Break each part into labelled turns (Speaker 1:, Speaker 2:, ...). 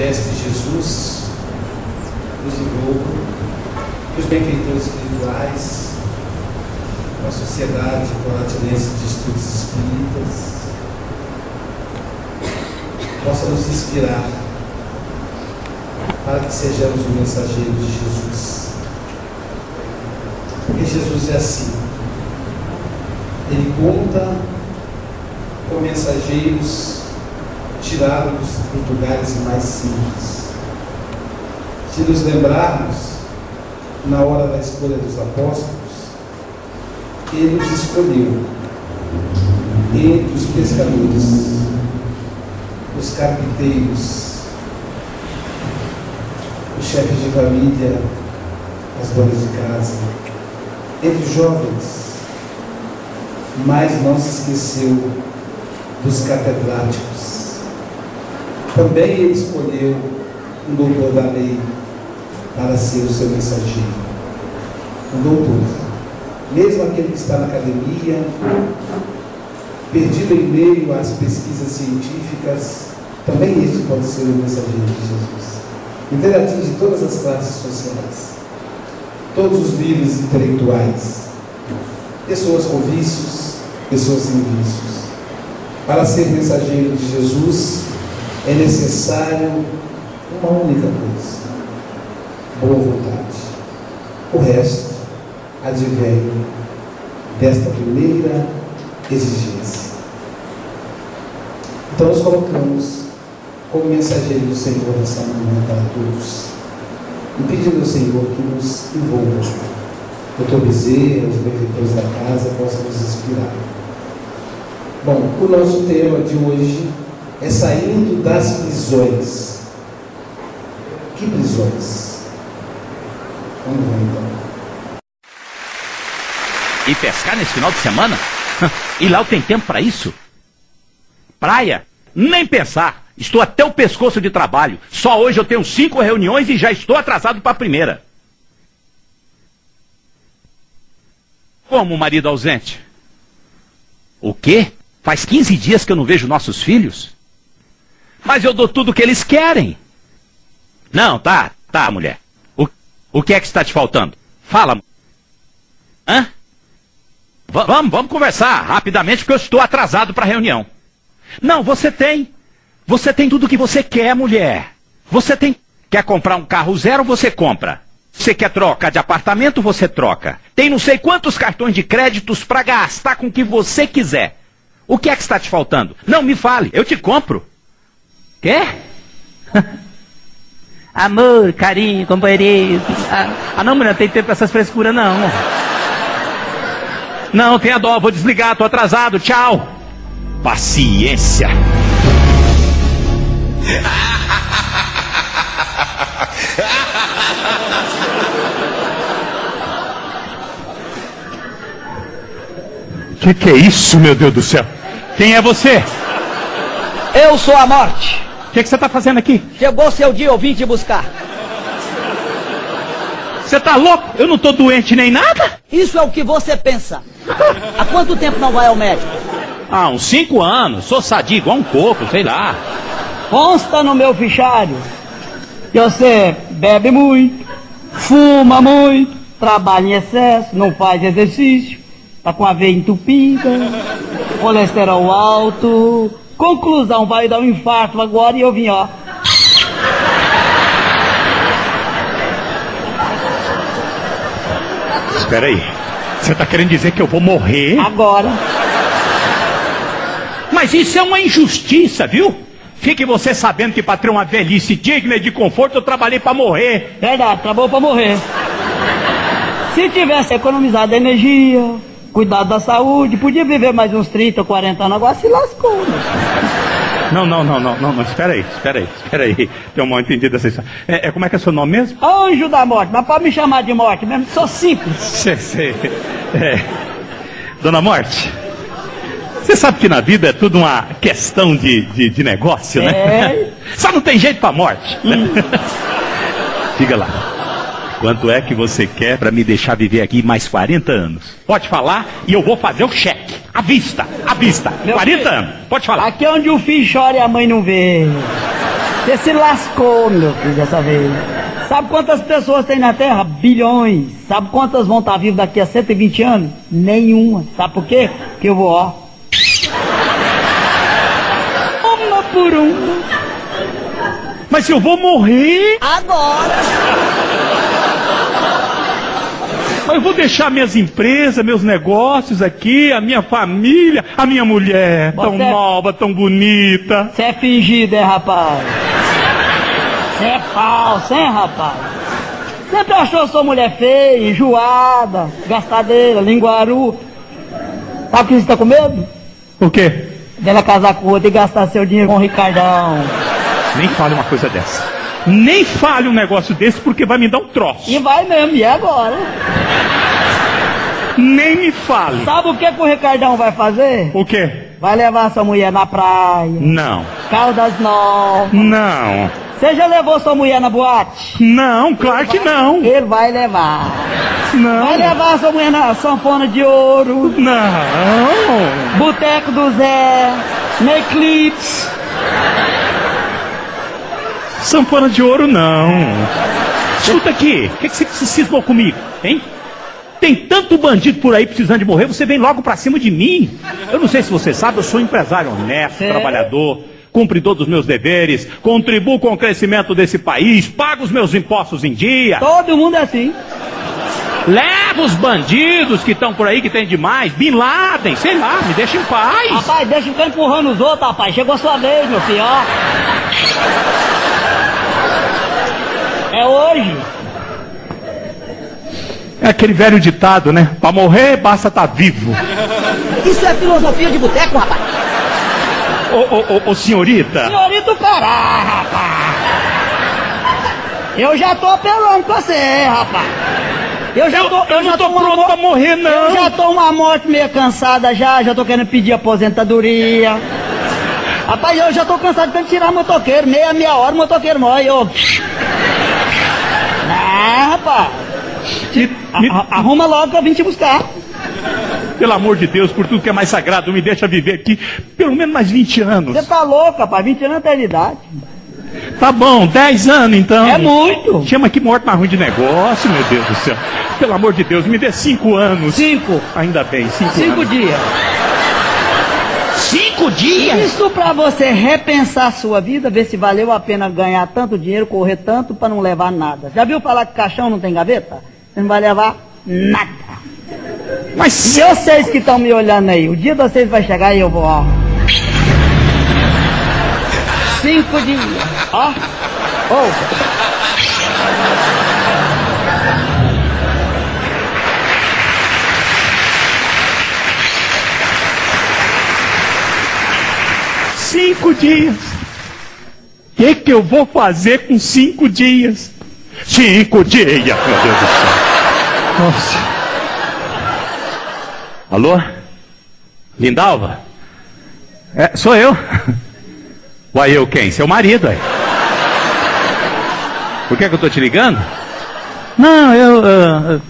Speaker 1: Mestre Jesus nos envolva, os benfeitores espirituais, a sociedade colatinense de estudos espíritas, possa nos inspirar para que sejamos o mensageiro de Jesus. Porque Jesus é assim. Ele conta com mensageiros tirados dos lugares mais simples. Se nos lembrarmos, na hora da escolha dos apóstolos, ele nos escolheu entre os pescadores, os carpinteiros, os chefes de família, as donas de casa, entre os jovens, mas não se esqueceu dos catedráticos. Também ele escolheu um doutor da lei para ser o seu mensageiro. Um doutor. Mesmo aquele que está na academia, perdido em meio às pesquisas científicas, também este pode ser o mensageiro de Jesus. Então ele atinge todas as classes sociais, todos os níveis intelectuais, pessoas com vícios, pessoas sem vícios. Para ser mensageiro de Jesus é necessário uma única coisa: boa vontade. O resto advém desta primeira exigência. Então nos colocamos como mensageiro do Senhor nessa manhã para todos. E pedindo ao Senhor que nos envolva. Doutor Bezerra, os benfeitores da casa possam nos inspirar. Bom, o nosso tema de hoje é saindo das prisões. Que prisões? Vamos lá então.
Speaker 2: E pescar nesse final de semana? E lá tem tempo para isso? Praia? Nem pensar. Estou até o pescoço de trabalho. Só hoje eu tenho cinco reuniões e já estou atrasado para a primeira. Como marido ausente? O quê? Faz 15 dias que eu não vejo nossos filhos? Mas eu dou tudo o que eles querem. Não, tá, tá, mulher. O, o que é que está te faltando? Fala. Hã? V vamos, vamos conversar rapidamente porque eu estou atrasado para a reunião. Não, você tem. Você tem tudo o que você quer, mulher. Você tem. Quer comprar um carro zero, você compra. Você quer troca de apartamento, você troca. Tem não sei quantos cartões de créditos para gastar com o que você quiser. O que é que está te faltando? Não, me fale, eu te compro. Quer? Amor, carinho, companheirismo. Ah, ah, não, mulher, não tem tempo pra essas frescuras, não. Não, tenha dó, vou desligar, tô atrasado, tchau. Paciência. Que que é isso, meu Deus do céu? Quem é você?
Speaker 3: Eu sou a morte.
Speaker 2: O que, que você está fazendo aqui?
Speaker 3: Chegou seu dia, eu vim te buscar.
Speaker 2: Você tá louco? Eu não tô doente nem nada?
Speaker 3: Isso é o que você pensa. Há quanto tempo não vai ao médico?
Speaker 2: Ah, uns cinco anos. Sou sadio igual um coco, sei lá.
Speaker 3: Consta no meu fichário que você bebe muito, fuma muito, trabalha em excesso, não faz exercício, tá com a veia entupida, colesterol alto. Conclusão, vai dar um infarto agora e eu vim, ó.
Speaker 2: Espera aí. Você tá querendo dizer que eu vou morrer?
Speaker 3: Agora.
Speaker 2: Mas isso é uma injustiça, viu? Fique você sabendo que para ter uma velhice digna e de conforto eu trabalhei para morrer.
Speaker 3: Verdade, trabalhou pra morrer. Se tivesse economizado energia, cuidado da saúde, podia viver mais uns 30, 40 anos, agora se lascou. né?
Speaker 2: Não, não, não, não, não, não, espera aí, espera aí, espera aí. Tem um mal entendido dessa história. É, é, como é que é seu nome mesmo?
Speaker 3: Anjo da morte, mas pode me chamar de morte mesmo, sou simples.
Speaker 2: Sei, sei. É. Dona Morte, você sabe que na vida é tudo uma questão de, de, de negócio, né?
Speaker 3: É.
Speaker 2: Só não tem jeito pra morte. Né? Diga lá. Quanto é que você quer pra me deixar viver aqui mais 40 anos? Pode falar e eu vou fazer o cheque. À vista, à vista.
Speaker 3: Meu
Speaker 2: 40
Speaker 3: filho.
Speaker 2: anos. Pode falar.
Speaker 3: Aqui é onde o filho chora e a mãe não vê. Você se lascou, meu filho, dessa vez. Sabe quantas pessoas tem na Terra? Bilhões. Sabe quantas vão estar vivas daqui a 120 anos? Nenhuma. Sabe por quê? Porque eu vou, ó. Uma por uma.
Speaker 2: Mas eu vou morrer.
Speaker 3: Agora!
Speaker 2: Mas eu vou deixar minhas empresas, meus negócios aqui, a minha família, a minha mulher, tão
Speaker 3: Você-
Speaker 2: nova, tão bonita.
Speaker 3: Você é fingido, é, rapaz? Você é falso, hein, rapaz? Sempre achou sua mulher feia, enjoada, gastadeira, linguaru. Sabe o que você tá com medo?
Speaker 2: O quê?
Speaker 3: Dela casar com outro e gastar seu dinheiro com o Ricardão.
Speaker 2: Nem fale uma coisa dessa. Nem fale um negócio desse porque vai me dar um troço.
Speaker 3: E vai mesmo, e agora?
Speaker 2: Nem me fale.
Speaker 3: Sabe o que, que o Ricardão vai fazer?
Speaker 2: O quê?
Speaker 3: Vai levar sua mulher na praia,
Speaker 2: Não.
Speaker 3: Caldas Novas.
Speaker 2: Não.
Speaker 3: Você já levou sua mulher na boate?
Speaker 2: Não, claro que não.
Speaker 3: Ele vai levar. Vai
Speaker 2: Não.
Speaker 3: levar sua mulher na sanfona de ouro.
Speaker 2: Não.
Speaker 3: Boteco do Zé, na Eclipse.
Speaker 2: Sampana de ouro, não. Escuta aqui, o que, que você se cismou comigo, hein? Tem tanto bandido por aí precisando de morrer, você vem logo pra cima de mim. Eu não sei se você sabe, eu sou um empresário honesto,
Speaker 3: É.
Speaker 2: trabalhador, cumpridor dos meus deveres, contribuo com o crescimento desse país, pago os meus impostos em dia,
Speaker 3: Todo mundo é assim.
Speaker 2: leva os bandidos que estão por aí que tem demais, Bin Laden, sei lá, me deixa em paz.
Speaker 3: Rapaz, deixa eu ficar empurrando os outros, rapaz. Chegou a sua vez, meu filho, ó. É hoje.
Speaker 2: É aquele velho ditado, né? Pra morrer basta estar vivo.
Speaker 3: Isso é filosofia de boteco, rapaz.
Speaker 2: Ô, ô, ô, ô, senhorita.
Speaker 3: Senhorito caralho, rapaz. Eu já tô apelando pra você, rapaz. Eu já tô,
Speaker 2: Eu
Speaker 3: já
Speaker 2: não tô
Speaker 3: uma
Speaker 2: pronto
Speaker 3: mo-
Speaker 2: pra morrer, não.
Speaker 3: Eu já tô uma morte meio cansada já, já tô querendo pedir aposentadoria. Rapaz, eu já tô cansado de tanto tirar motoqueiro, meia, meia hora o motoqueiro morre, eu... Ah, rapaz,
Speaker 2: Me-
Speaker 3: a-
Speaker 2: me-
Speaker 3: a- arruma logo eu vim te buscar.
Speaker 2: Pelo amor de Deus, por tudo que é mais sagrado, me deixa viver aqui pelo menos mais 20 anos.
Speaker 3: Você tá louco, rapaz, 20 anos é eternidade.
Speaker 2: Tá bom, 10 anos então.
Speaker 3: É muito.
Speaker 2: Chama que morte mais ruim de negócio, meu Deus do céu. Pelo amor de Deus, me dê 5 anos.
Speaker 3: Cinco.
Speaker 2: Ainda bem, 5
Speaker 3: Cinco
Speaker 2: anos.
Speaker 3: dias.
Speaker 2: 5 dias?
Speaker 3: Isso pra você repensar a sua vida, ver se valeu a pena ganhar tanto dinheiro, correr tanto pra não levar nada. Já viu falar que caixão não tem gaveta? Você não vai levar nada.
Speaker 2: Mas
Speaker 3: E vocês que estão me olhando aí, o dia de vocês vai chegar e eu vou, ó. Cinco dias, ó. Ô.
Speaker 2: cinco dias. O que, que eu vou fazer com cinco dias? Cinco dias, meu Deus do céu. Nossa. Alô? Lindalva? É, sou eu. Uai, eu quem? Seu marido, aí. Por que, que eu tô te ligando? Não, eu,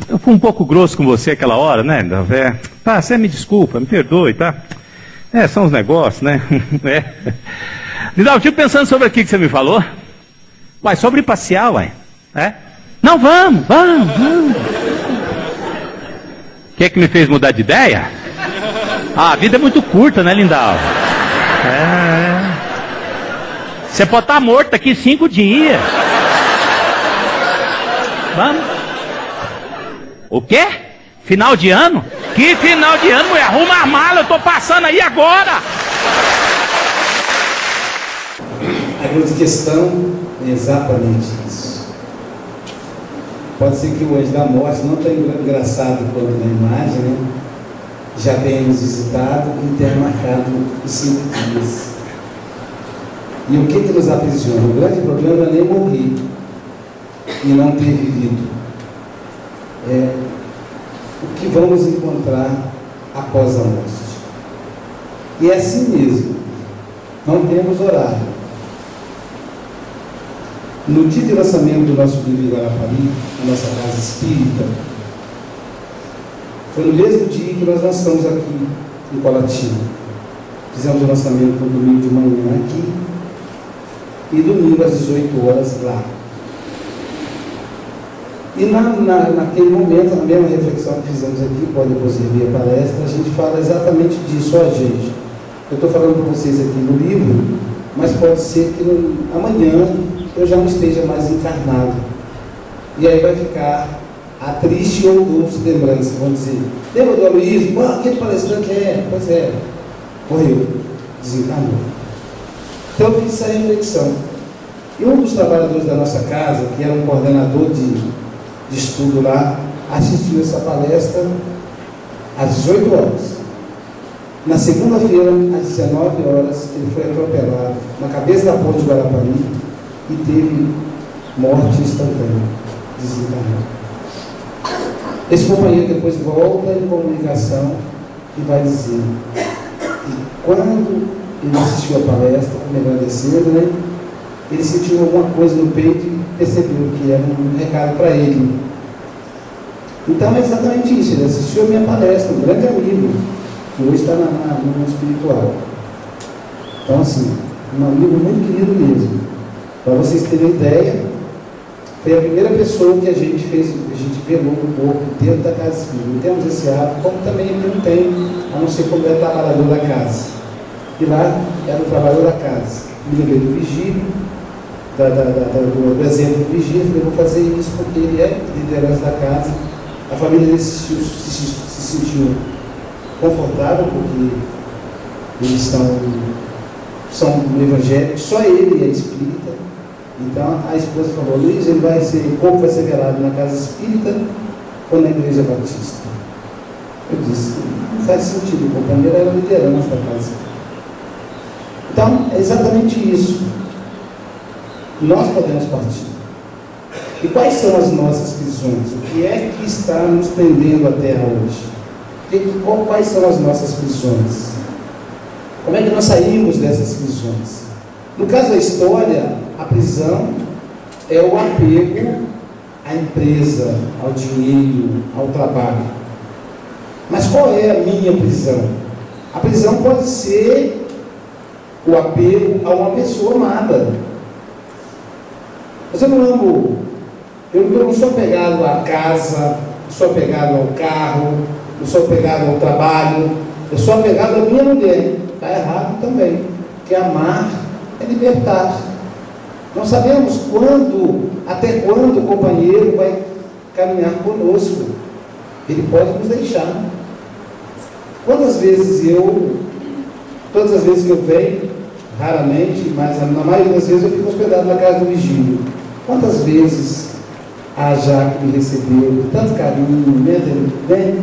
Speaker 2: eu fui um pouco grosso com você aquela hora, né? É, tá, você me desculpa, me perdoe, tá? É, são os negócios, né? É. Lindalva, eu pensando sobre aqui que você me falou. Uai, sobre passear, uai. É? Não, vamos, vamos, vamos. O que é que me fez mudar de ideia? Ah, a vida é muito curta, né, Lindalva? É. Você pode estar morto daqui cinco dias. Vamos. O quê? Final de ano? Que final de ano, mulher? Arruma a mala, eu tô passando aí agora.
Speaker 1: A grande questão é exatamente isso. Pode ser que o anjo da morte, não tão engra- engraçado quanto na imagem, né? já tenha nos visitado e tenha marcado os cinco dias. E o que, que nos aprisiona? O grande problema é nem morrer e não ter vivido. É o que vamos encontrar após a morte. E é assim mesmo. Não temos horário. No dia de lançamento do nosso livro Guarapari, na nossa casa espírita, foi no mesmo dia que nós lançamos aqui em Colatina. Fizemos o lançamento no domingo de manhã aqui e domingo às 18 horas lá. E na, na, naquele momento, na mesma reflexão que fizemos aqui, pode depois rever a palestra, a gente fala exatamente disso, ó gente. Eu estou falando para vocês aqui no livro, mas pode ser que no, amanhã eu já não esteja mais encarnado. E aí vai ficar a triste ou doce lembrança, vamos dizer. Lembra do Aloysio? Ah, aquele palestrante é, pois é, morreu, desencarnou. Então eu fiz essa reflexão. E um dos trabalhadores da nossa casa, que era um coordenador de, de estudo lá, assistiu essa palestra às 18 horas. Na segunda-feira, às 19 horas, ele foi atropelado na cabeça da ponte de Guarapari e teve morte instantânea, desencarnou. Esse companheiro depois volta em comunicação e vai dizer que quando ele assistiu a palestra, me agradecendo, né? Ele sentiu alguma coisa no peito percebeu que era um recado para ele. Então é exatamente isso, ele assistiu a minha palestra, um grande amigo, que hoje está na, na, no mundo espiritual. Então assim, um amigo muito querido mesmo. Para vocês terem ideia, foi a primeira pessoa que a gente fez, a gente velou o corpo dentro da casa espírita. Não temos esse hábito, como também não tem, a não ser como é trabalhador da casa. E lá era o trabalhador da casa. Me lembrei do vigílio, da, da, da, do, exemplo do vigílio, falei, vou fazer isso porque ele é liderança da casa. A família dele se, se, se sentiu confortável porque eles estão, são evangélicos, só ele é espírita. Então a esposa falou, Luiz, ele vai ser, o corpo vai ser velado na casa espírita ou na igreja batista? Eu disse, não faz sentido, o companheiro era liderança da casa. Então, é exatamente isso. Nós podemos partir. E quais são as nossas prisões? O que é que está nos prendendo até hoje? quais são as nossas prisões? Como é que nós saímos dessas prisões? No caso da história, a prisão é o apego à empresa, ao dinheiro, ao trabalho. Mas qual é a minha prisão? A prisão pode ser o apego a uma pessoa amada. Mas eu não amo, eu não sou apegado à casa, não sou apegado ao carro, não sou apegado ao trabalho, eu sou apegado à minha mulher. Está errado também. Que amar é libertar. Não sabemos quando, até quando o companheiro vai caminhar conosco. Ele pode nos deixar. Quantas vezes eu, todas as vezes que eu venho, raramente, mas na maioria das vezes eu fico hospedado na casa do vigílio. Quantas vezes a Jaque me recebeu, tanto carinho, né,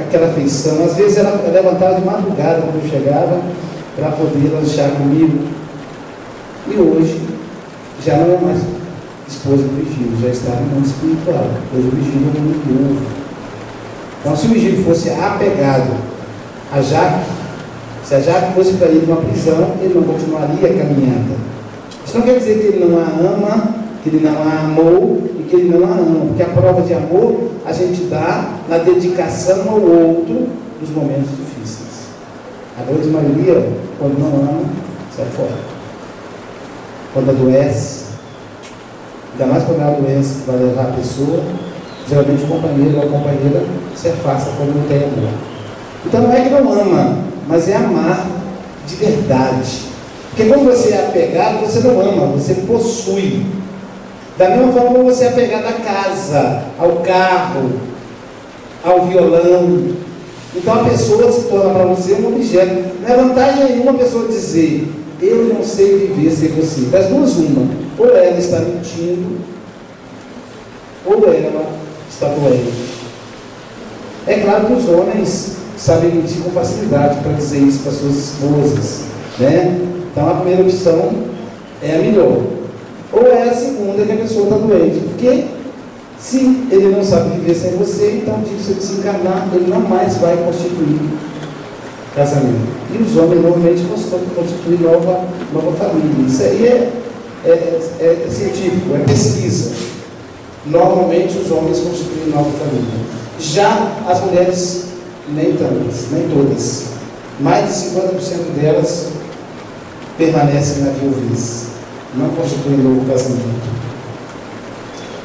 Speaker 1: aquela afeição. Às vezes ela levantava de madrugada quando eu chegava para poder lanchar comigo. E hoje já não é mais esposa do Vigílio, já está no mundo espiritual. Hoje o Vigílio é um mundo novo. Então, se o Vigílio fosse apegado a Jaque, se a Jaque fosse para ele uma prisão, ele não continuaria caminhando. Isso não quer dizer que ele não a ama, que ele não a amou e que ele não a ama, porque a prova de amor a gente dá na dedicação ao outro nos momentos difíceis. A grande maioria, quando não ama, sai fora quando adoece, ainda mais quando é uma doença que vai levar a pessoa, geralmente o companheiro ou a companheira se afasta quando não tem amor. Então não é que não ama, mas é amar de verdade. Porque quando você é apegado, você não ama, você possui. Da mesma forma você é apegado à casa, ao carro, ao violão. Então a pessoa se torna para você um objeto. Não é vantagem nenhuma a pessoa dizer, eu não sei viver sem você. Das duas, uma. Ou ela está mentindo, ou ela está doente. É claro que os homens sabem mentir com facilidade para dizer isso para suas esposas. Né? Então a primeira opção é a melhor. Ou é a segunda que a pessoa está doente. Porque se ele não sabe viver sem você, então, se você desencarnar, ele não mais vai constituir casamento. E os homens normalmente constituem nova, nova família. Isso aí é, é, é, é científico, é pesquisa. Normalmente os homens constituem nova família. Já as mulheres, nem tantas, nem todas. Mais de 50% delas permanecem na viuvez. Não constitui novo casamento.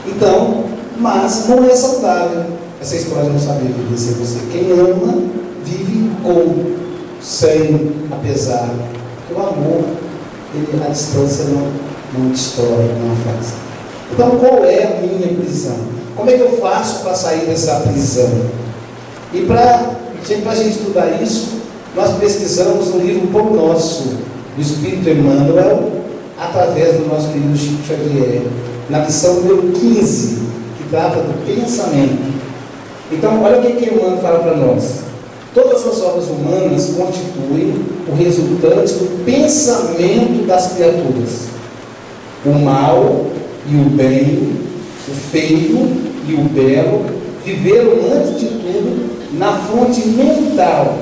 Speaker 1: Então, mas não é saudável essa história não saber sem você. Quem ama, vive com, sem, apesar. Porque o amor, ele, a distância não, não destrói, não afasta. Então, qual é a minha prisão? Como é que eu faço para sair dessa prisão? E para a gente estudar isso, nós pesquisamos no livro Pão Nosso, do Espírito Emmanuel, através do nosso querido Chico Xavier, na lição número 15, que trata do pensamento. Então, olha o que, Emmanuel fala para nós. Todas as obras humanas constituem o resultante do pensamento das criaturas. O mal e o bem, o feio e o belo, viveram antes de tudo na fonte mental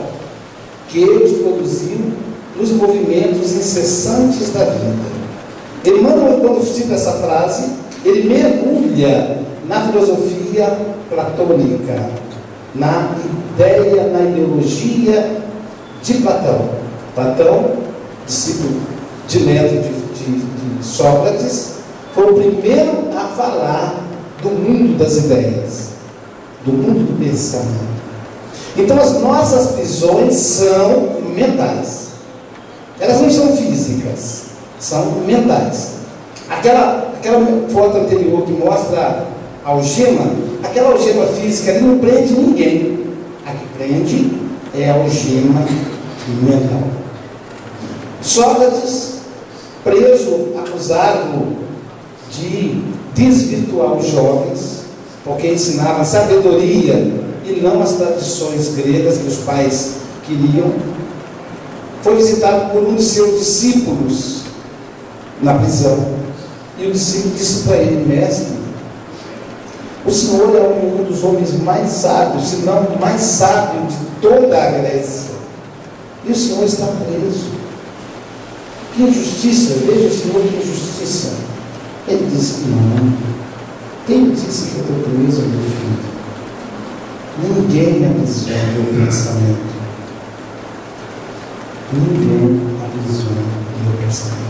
Speaker 1: que os produziu nos movimentos incessantes da vida. Emmanuel, quando cita essa frase, ele mergulha na filosofia platônica, na ideia, na ideologia de Platão. Platão, discípulo direto de, de, de Sócrates, foi o primeiro a falar do mundo das ideias, do mundo do pensamento. Então as nossas prisões são mentais. Elas não são físicas, são mentais. Aquela, aquela foto anterior que mostra a algema, aquela algema física não prende ninguém. A que prende é a algema mental. Sócrates, preso, acusado de desvirtuar os jovens, porque ensinava sabedoria e não as tradições gregas que os pais queriam, foi visitado por um de seus discípulos na prisão. E o discípulo disse para ele, mestre, o senhor é um dos homens mais sábios, se não o mais sábio de toda a Grécia. E o senhor está preso. Que injustiça, veja o senhor que injustiça. Ele disse não. Quem disse que eu estou preso, meu filho? Ninguém aprisiona meu pensamento. Ninguém aprisiona meu pensamento.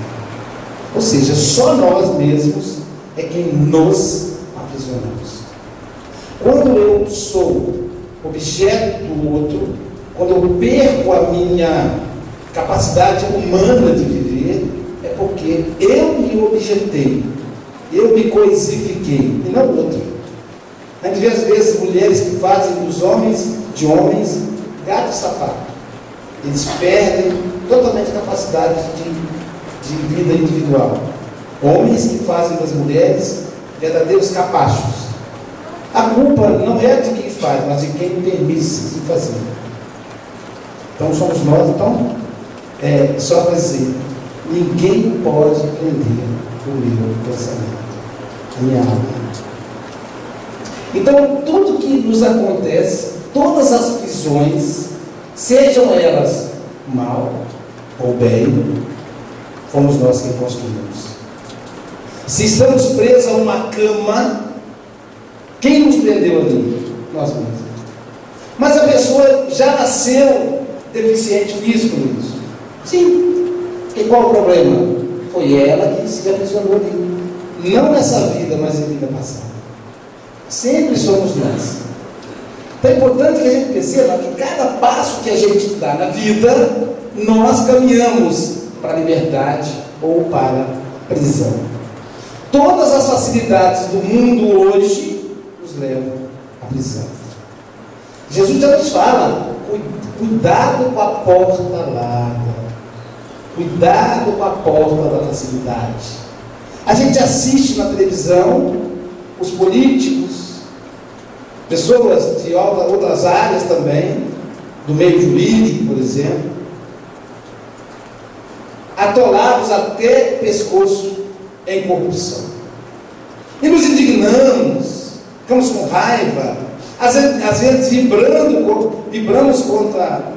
Speaker 1: Ou seja, só nós mesmos é quem nos aprisionamos. Quando eu sou objeto do outro, quando eu perco a minha capacidade humana de viver, é porque eu me objetei, eu me coisifiquei, e não o outro. A gente vê às vezes mulheres que fazem dos homens, de homens, gato e sapato. Eles perdem totalmente a capacidade de, de vida individual. Homens que fazem das mulheres verdadeiros capachos. A culpa não é de quem faz, mas de quem permite se fazer. Então somos nós, então, é, só para dizer, ninguém pode prender o meu pensamento, a minha alma. Então, tudo que nos acontece, todas as prisões, sejam elas mal ou bem, fomos nós que construímos. Se estamos presos a uma cama, quem nos prendeu ali? Nós mesmos. Mas a pessoa já nasceu deficiente físico nisso. Sim. E qual o problema? Foi ela que se aprisionou ali. Não nessa vida, mas em vida passada. Sempre somos nós. Então é importante que a gente perceba que cada passo que a gente dá na vida, nós caminhamos para a liberdade ou para a prisão. Todas as facilidades do mundo hoje nos levam à prisão. Jesus já nos fala: cuidado com a porta larga, cuidado com a porta da facilidade. A gente assiste na televisão os políticos, pessoas de outras áreas também, do meio jurídico, por exemplo, atolados até o pescoço em corrupção. E nos indignamos, ficamos com raiva, às vezes, às vezes vibrando, vibramos contra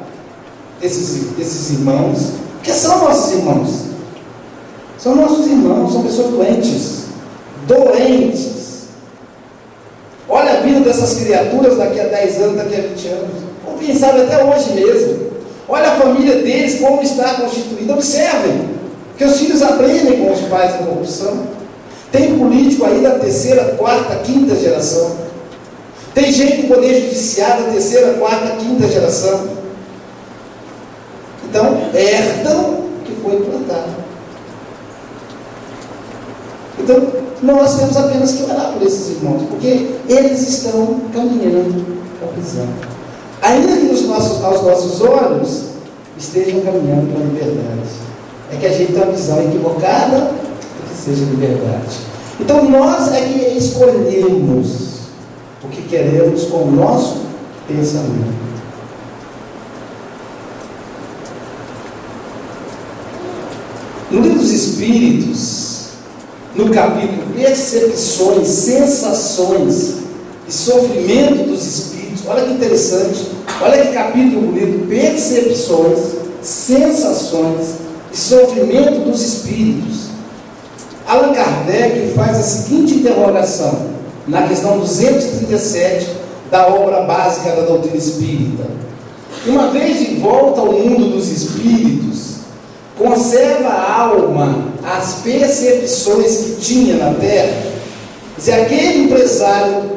Speaker 1: esses, esses irmãos, que são nossos irmãos. São nossos irmãos, são pessoas doentes, doentes Olha a vida dessas criaturas daqui a 10 anos, daqui a 20 anos. Ou quem sabe até hoje mesmo. Olha a família deles, como está constituída. Observem. Porque os filhos aprendem com os pais a corrupção. Tem político aí da terceira, quarta, quinta geração. Tem gente do poder judiciário da terceira, quarta, quinta geração. Então, herdam o que foi plantado. Então, nós temos apenas que orar por esses irmãos, porque eles estão caminhando para a prisão. Ainda que nos nossos, aos nossos olhos estejam caminhando para a liberdade. É que a gente tem uma visão equivocada de que seja liberdade. Então nós é que escolhemos o que queremos com o nosso pensamento. No livro dos Espíritos, no capítulo Percepções, Sensações e Sofrimento dos Espíritos, olha que interessante, olha que capítulo bonito: Percepções, Sensações e Sofrimento dos Espíritos. Allan Kardec faz a seguinte interrogação na questão 237 da obra básica da doutrina espírita. Uma vez de volta ao mundo dos espíritos, conserva a alma as percepções que tinha na terra. Se aquele empresário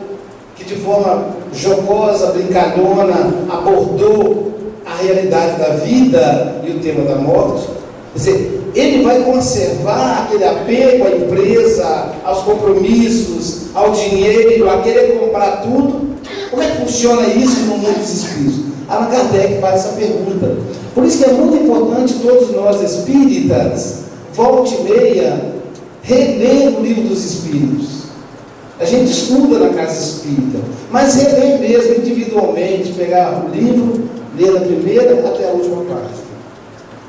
Speaker 1: de forma jocosa, brincalhona, abordou a realidade da vida e o tema da morte, quer dizer, ele vai conservar aquele apego à empresa, aos compromissos, ao dinheiro, a querer comprar tudo. Como é que funciona isso no mundo dos espíritos? Allan Kardec faz essa pergunta. Por isso que é muito importante todos nós espíritas, volte e meia, reler o livro dos espíritos. A gente estuda na casa espírita, mas reler mesmo individualmente, pegar o livro, ler da primeira até a última parte.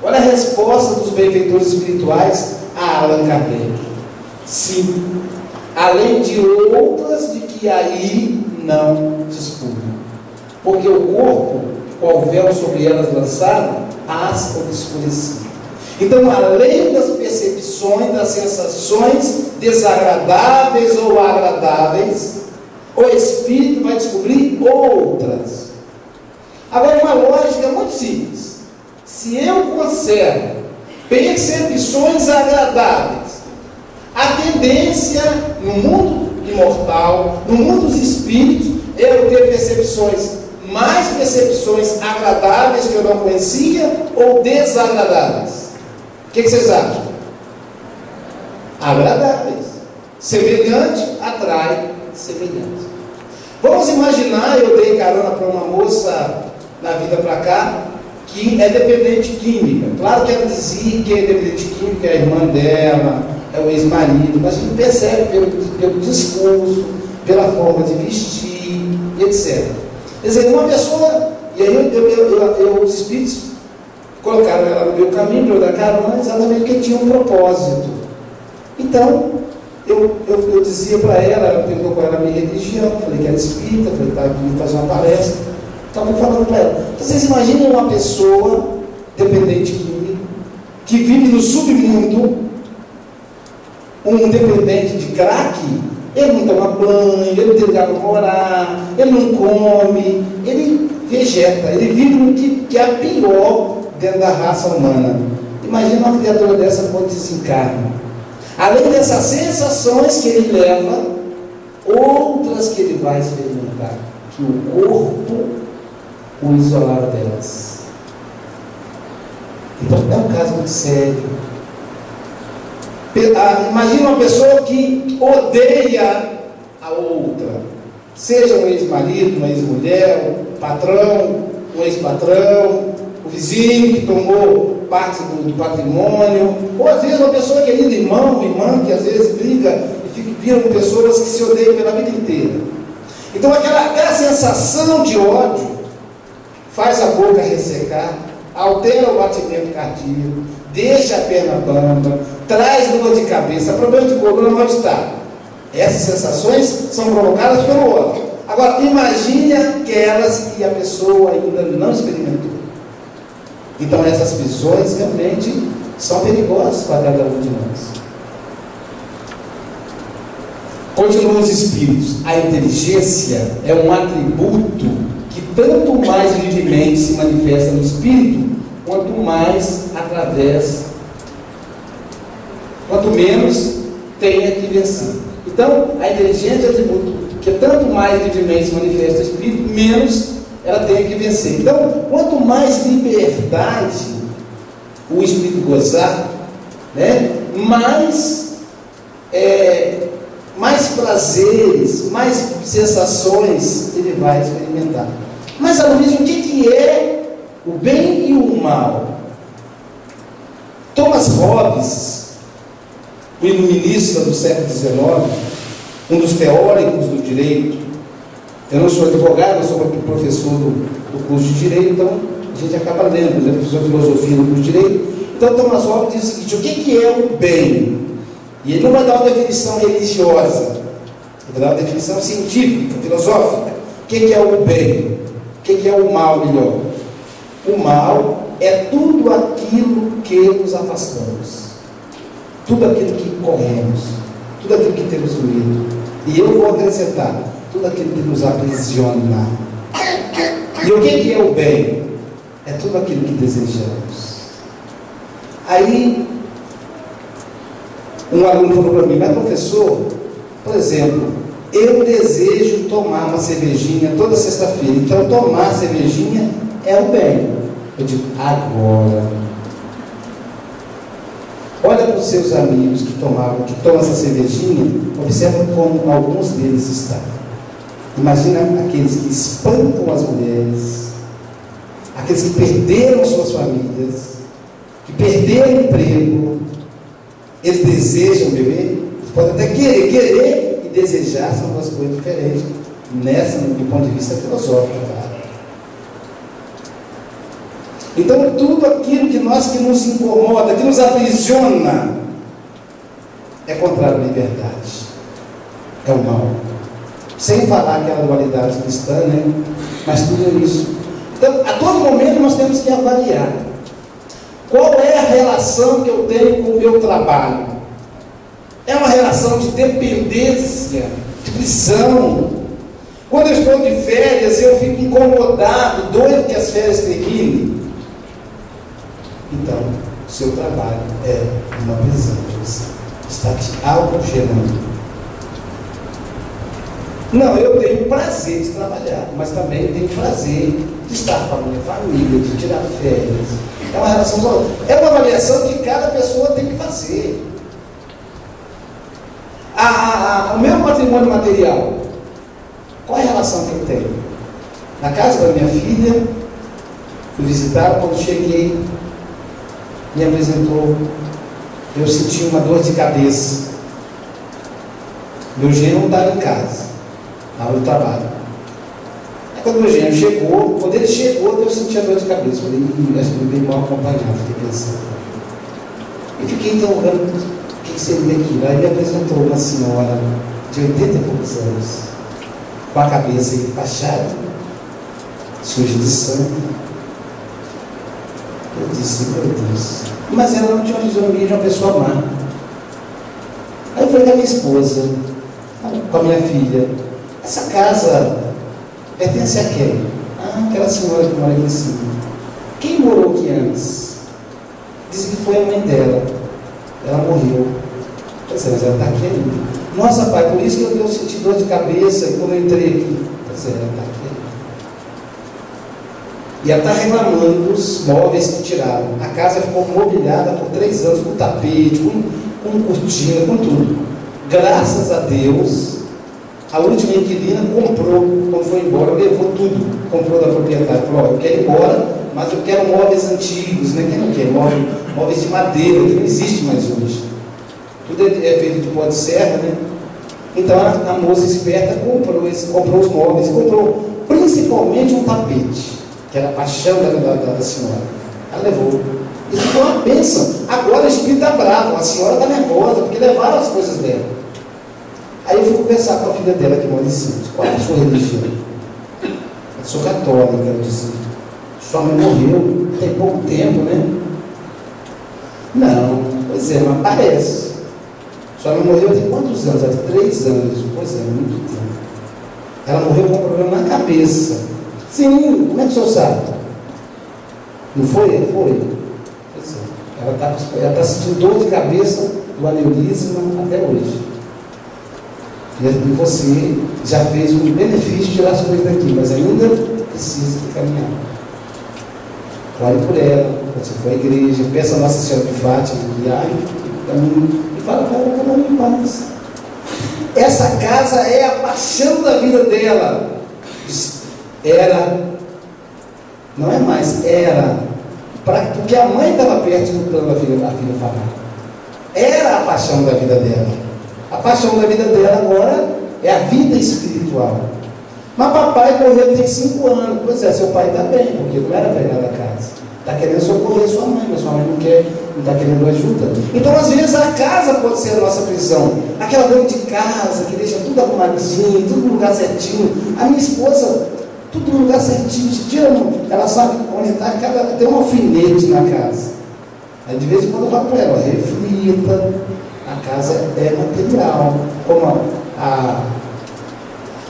Speaker 1: Olha a resposta dos benfeitores espirituais a Allan Kardec. Sim, além de outras de que aí não dispunham. Porque o corpo, qual véu sobre elas lançado, as obscurecia. Então, além das percepções, das sensações desagradáveis ou agradáveis, o espírito vai descobrir outras. Agora, uma lógica muito simples. Se eu conservo percepções agradáveis, a tendência no mundo imortal, no mundo dos espíritos, é eu ter percepções, mais percepções agradáveis que eu não conhecia ou desagradáveis. O que, que vocês acham? Agradáveis. Semelhante atrai semelhante. Vamos imaginar, eu dei carona para uma moça na vida para cá, que é dependente química. Claro que ela dizia que é dependente química, é a irmã dela, é o ex-marido, mas a gente percebe pelo, pelo discurso, pela forma de vestir, etc. Quer dizer, uma pessoa, e aí eu, eu, eu, os espíritos colocaram ela no meu caminho para eu dar carona exatamente porque tinha um propósito. Então, eu, eu, eu dizia para ela, ela perguntou qual era a minha religião, falei que era espírita, falei que estava vindo fazer uma palestra. Estava falando para ela. Vocês imaginem uma pessoa dependente químico que vive no submundo, um dependente de crack, ele não toma banho, ele não tem lugar para morar, ele não come, ele vegeta, ele vive no que, que é pior dentro da raça humana. Imagina uma criatura dessa quando desencarna. Além dessas sensações que ele leva, outras que ele vai experimentar. Que o corpo o isolar delas. Então é um caso muito sério. Ah, imagina uma pessoa que odeia a outra, seja um ex-marido, uma ex-mulher, um patrão, um ex-patrão, o vizinho que tomou parte do, do, patrimônio, ou às vezes uma pessoa querida, irmão, irmã, que às vezes briga e fica, viram pessoas que se odeiam pela vida inteira. Então aquela, aquela sensação de ódio faz a boca ressecar, altera o batimento cardíaco, deixa a perna bamba, traz dor de cabeça, problema de coluna, mal-estar. Essas sensações são provocadas pelo outro. Agora, imagine aquelas que a pessoa ainda não experimentou. Então, essas visões realmente são perigosas para cada um de nós. Continuam os espíritos. A inteligência é um atributo que tanto mais livremente se manifesta no espírito, quanto mais através menos tenha que vencer. Então, a inteligência é atributo que tanto mais livremente se manifesta o espírito, menos ela tem que vencer. Então, quanto mais liberdade o espírito gozar, né, mais, é, mais prazeres, mais sensações ele vai experimentar. Mas, Aloysio, o que, que é o bem e o mal? Thomas Hobbes, o iluminista do século XIX, um dos teóricos do direito, eu não sou advogado, eu sou professor do, do curso de direito, então a gente acaba lendo, né? professor de filosofia no curso de direito. Então Thomas Hobbes diz o seguinte: o que, que é o bem? E ele não vai dar uma definição religiosa, ele vai dar uma definição científica, filosófica. O que, que é o bem? O que, que é o mal, melhor? O mal é tudo aquilo que nos afastamos, tudo aquilo que corremos, tudo aquilo que temos medo. E eu vou acrescentar tudo aquilo que nos aprisiona. E o que é o bem? É tudo aquilo que desejamos. Aí, um aluno falou para mim, mas professor, por exemplo, eu desejo tomar uma cervejinha toda sexta-feira, então tomar cervejinha é o bem. Eu digo, agora. Olha para os seus amigos que tomavam, que tomam essa cervejinha, observa como alguns deles estão. Imagina aqueles que espantam as mulheres, aqueles que perderam suas famílias, que perderam emprego, eles desejam beber, podem até querer, querer e desejar são duas coisas diferentes, nessa, do ponto de vista filosófico, claro. Então, tudo aquilo que nós que nos incomoda, que nos aprisiona, é contrário à liberdade, é o mal. Sem falar aquela dualidade cristã, né? Mas tudo é isso. Então, a todo momento nós temos que avaliar qual é a relação que eu tenho com o meu trabalho. É uma relação de dependência, de prisão. Quando eu estou de férias, eu fico incomodado, doido que as férias terminem. Então, o seu trabalho é uma prisão de você. Está te autogerando. Não, eu tenho prazer de trabalhar, mas também tenho prazer de estar com a minha família, de tirar férias. É uma relação, é uma avaliação que cada pessoa tem que fazer. A, a, a, o meu patrimônio material, qual é a relação que eu tenho? Na casa da minha filha, fui visitar, quando cheguei, me apresentou, eu senti uma dor de cabeça. Meu genro não estava em casa hora do trabalho. Aí quando o gênio chegou, quando ele chegou, eu senti a dor de cabeça. Falei, acho que ele mal acompanhado, fiquei pensando. E fiquei interrogando o que seria aquilo. Aí me apresentou uma senhora de 80 e poucos anos, com a cabeça enfaixada, suja de sangue. Eu disse, meu Deus. Mas ela não tinha uma fisionomia de uma pessoa má. Aí eu falei com a minha esposa, com a minha filha, essa casa pertence a quem? Ah, aquela senhora que mora aqui em cima. Quem morou aqui antes? Disse que foi a mãe dela. Ela morreu. Pois é, mas ela está aqui ainda. Nossa, pai, por isso que eu, senti dor de cabeça quando eu entrei aqui. Pois é, ela está aqui ainda. E ela está reclamando dos móveis que tiraram. A casa ficou mobiliada por três anos com tapete, com, com cortina, com tudo. Graças a Deus, a última inquilina comprou, quando foi embora, levou tudo, comprou da proprietária. Falou, eu quero ir embora, mas eu quero móveis antigos, né? Quem não quer? Móveis, móveis de madeira, que não existe mais hoje. Tudo é, é feito de pó de serra, né? Então a, a, moça esperta comprou, esse, comprou os móveis, comprou principalmente um tapete, que era a paixão da, da, da senhora. Ela levou. Isso foi uma bênção. Agora o espírito está bravo, a senhora está nervosa, porque levaram as coisas dela. Aí eu fui conversar com a filha dela que mora em Santos. Qual é a sua religião? Eu sou católica, ela disse. Sua mãe morreu tem pouco tempo, né? Não, pois é, mas parece. Sua mãe morreu tem quantos anos? Há três anos. Pois é, muito tempo. Ela morreu com um problema na cabeça. Sim, como é que o senhor sabe? Não foi? Foi. Pois é. Ela está tá sentindo dor de cabeça do aneurisma até hoje. E você já fez um benefício de tirar as coisas daqui, mas ainda precisa caminhar. Ore por ela, quando você for à igreja, peça a Nossa Senhora de Fátima, guiai caminho, e fala para ela um em paz. Essa casa é a paixão da vida dela. Era, não é mais, era, pra, porque a mãe estava perto escutando a filha, a filha falar. Era a paixão da vida dela. A paixão da vida dela agora é a vida espiritual. Mas papai morreu tem cinco anos. Pois é, seu pai está bem, porque não era pegar da casa. Está querendo socorrer sua mãe, mas sua mãe não quer, não está querendo ajuda. Então, às vezes, a casa pode ser a nossa prisão. Aquela dona de casa que deixa tudo arrumadinho, tudo no lugar certinho. A minha esposa, tudo no lugar certinho. Se tira, ela sabe onde está, cada, tem um alfinete na casa. Aí, de vez em quando, eu falo para ela: reflita, a casa é material. Como a,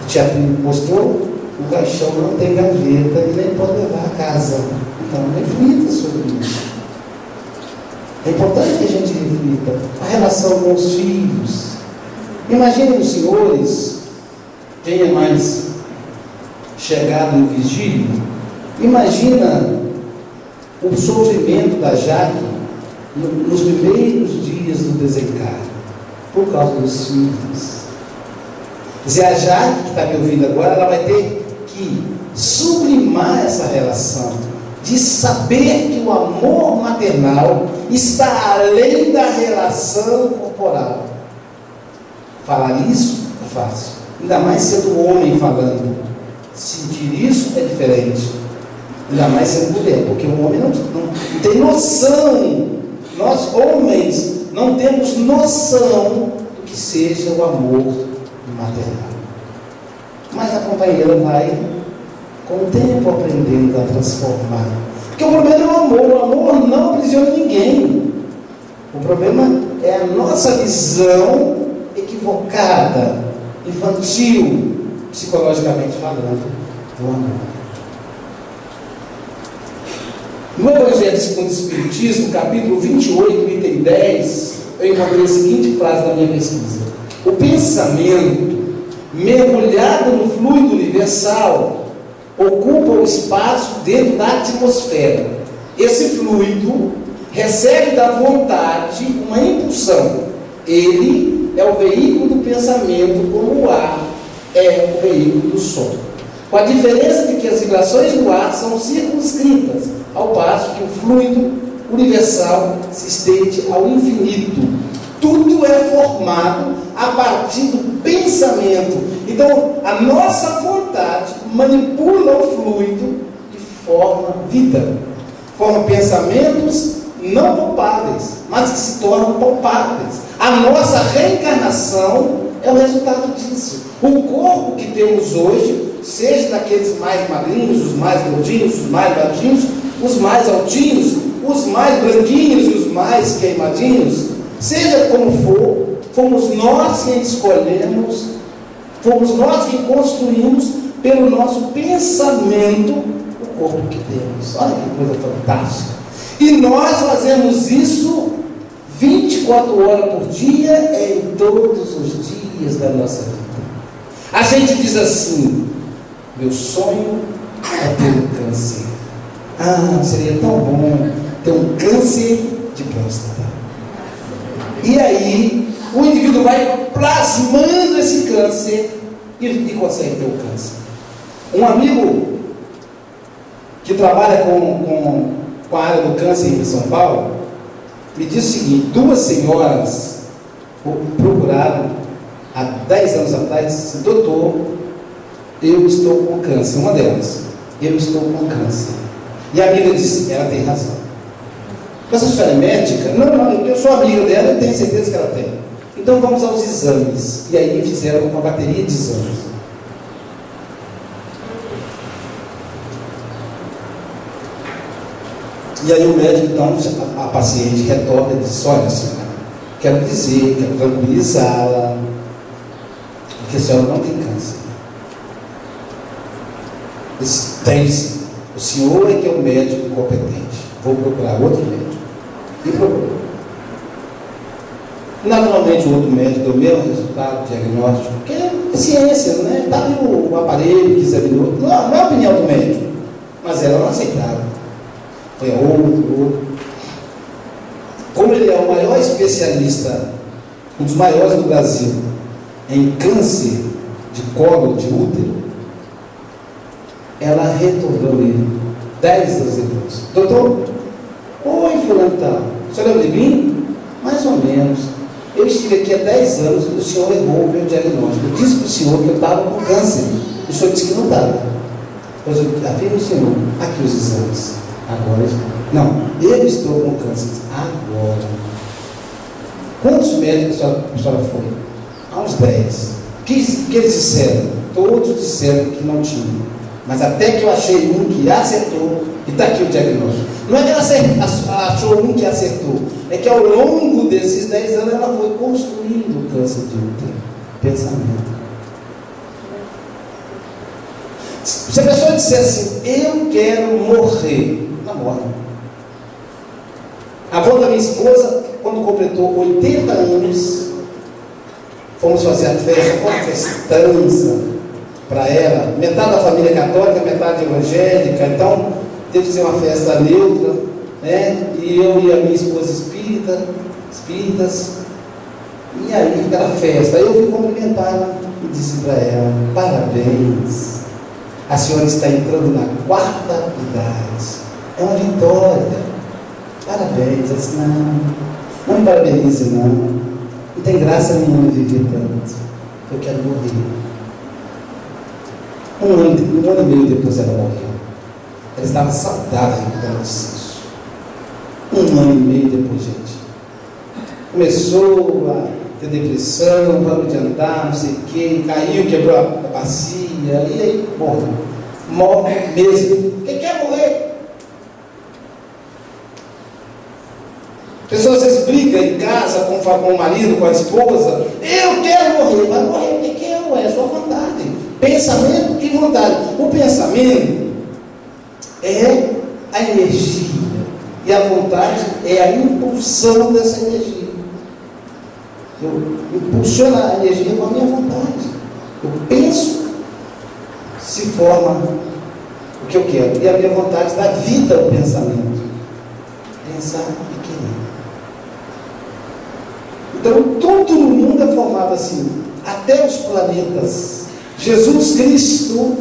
Speaker 1: o teatro mostrou, o caixão não tem gaveta e nem pode levar a casa. Então, reflita sobre isso. É importante que a gente reflita a relação com os filhos. Imaginem os senhores, quem é mais chegado no vigílio, imagina o sofrimento da Jaque nos primeiros dias do desencarne, por causa dos filhos. Zé a Jaque, que está me ouvindo agora, ela vai ter que sublimar essa relação de saber que o amor maternal está além da relação corporal. Falar isso é fácil, ainda mais sendo homem falando. Sentir isso é diferente, ainda mais sendo mulher, porque o homem não, não, não tem noção. Nós, homens, não temos noção do que seja o amor maternal. Mas a companheira vai com o tempo aprendendo a transformar. Porque o problema é o amor, o amor não aprisiona ninguém. O problema é a nossa visão equivocada, infantil, psicologicamente falando, do amor. No Evangelho segundo o Espiritismo, capítulo 28, item 10, eu encontrei a seguinte frase na minha pesquisa: O pensamento mergulhado no fluido universal ocupa o espaço dentro da atmosfera. Esse fluido recebe da vontade uma impulsão. Ele é o veículo do pensamento, como o ar é o veículo do som. Com a diferença de que as vibrações do ar são circunscritas, ao passo que o fluido universal se estende ao infinito. Tudo é formado a partir do pensamento. Então, a nossa vontade manipula o fluido e forma vida. Forma pensamentos não palpáveis, mas que se tornam palpáveis. A nossa reencarnação é o resultado disso. O corpo que temos hoje, seja daqueles mais magrinhos, os mais gordinhos, os mais baixinhos, os mais altinhos, os mais branquinhos e os mais queimadinhos, seja como for, fomos nós quem escolhemos, fomos nós quem construímos pelo nosso pensamento o corpo que temos. Olha que coisa fantástica. E nós fazemos isso 24 horas por dia em todos os dias da nossa vida. A gente diz assim: meu sonho é ter um câncer. Ah, seria tão bom ter um câncer de próstata. E aí, o indivíduo vai plasmando esse câncer e, e consegue ter o câncer. Um amigo que trabalha com, com, com a área do câncer em São Paulo me disse o seguinte: duas senhoras procuraram há 10 anos atrás, doutor, eu estou com câncer. Uma delas, eu estou com câncer. E a amiga disse, ela tem razão. Mas a senhora é médica? Não, não, eu sou amiga dela e tenho certeza que ela tem. Então vamos aos exames. E aí fizeram uma bateria de exames. E aí o médico, então, a, paciente retorna e diz, olha senhora, quero dizer, quero tranquilizá-la, porque a senhora não tem câncer. tem sim. O senhor é que é o médico competente. Vou procurar outro médico. E procurou. Naturalmente, o outro médico deu o mesmo resultado diagnóstico, porque é ciência, né? Dá o, o aparelho que examinou. Não, não é a opinião do médico, mas ela não aceitava. Foi outro, outro. Como ele é o maior especialista, um dos maiores do Brasil, em câncer de colo de útero, ela retornou ele dez anos depois. Doutor, oi fulano tal, o senhor lembra de mim? Mais ou menos. Eu estive aqui há 10 anos e o senhor errou o meu diagnóstico. Eu disse para o senhor que eu estava com câncer. O senhor disse que não estava. Pois eu afirmo o senhor, aqui os exames. Agora, não, eu estou com câncer. Agora. Quantos médicos a senhora, foi? Há uns 10. O que, que eles disseram? Todos disseram que não tinha. Mas até que eu achei um que acertou, e está aqui o diagnóstico. Não é que ela achou um que acertou, é que ao longo desses 10 anos ela foi construindo o câncer de útero. Pensamento. Se a pessoa disser assim, eu quero morrer, não morre. A avó da minha esposa, quando completou 80 anos, fomos fazer a festa, uma festança para ela. Metade da família é católica, metade evangélica, então teve que ser uma festa neutra, né? E eu e a minha esposa espírita, espíritas, e aí aquela festa. Eu fui cumprimentar e disse para ela, parabéns, a senhora está entrando na quarta idade. É uma vitória. Parabéns. Eu disse, não, não me parabenize não. Não tem graça nenhuma viver tanto. Eu quero morrer. Um ano, um ano e meio depois ela morreu. Ela estava saudável pelo senso. Um ano e meio depois, gente. Começou a ter depressão, parou de andar, não sei o quê, caiu, quebrou a bacia, e aí morre. Morre mesmo. Quem quer morrer? Pessoas às vezes brigam em casa com, o marido, com a esposa. Eu quero morrer, mas morrer o que quer? É sua vontade. Pensamento e vontade. O pensamento é a energia. E a vontade é a impulsão dessa energia. Eu impulsiono a energia com a minha vontade. Eu penso, se forma o que eu quero. E a minha vontade dá vida ao pensamento. Pensar e querer. Então, todo mundo é formado assim. Até os planetas. Jesus Cristo,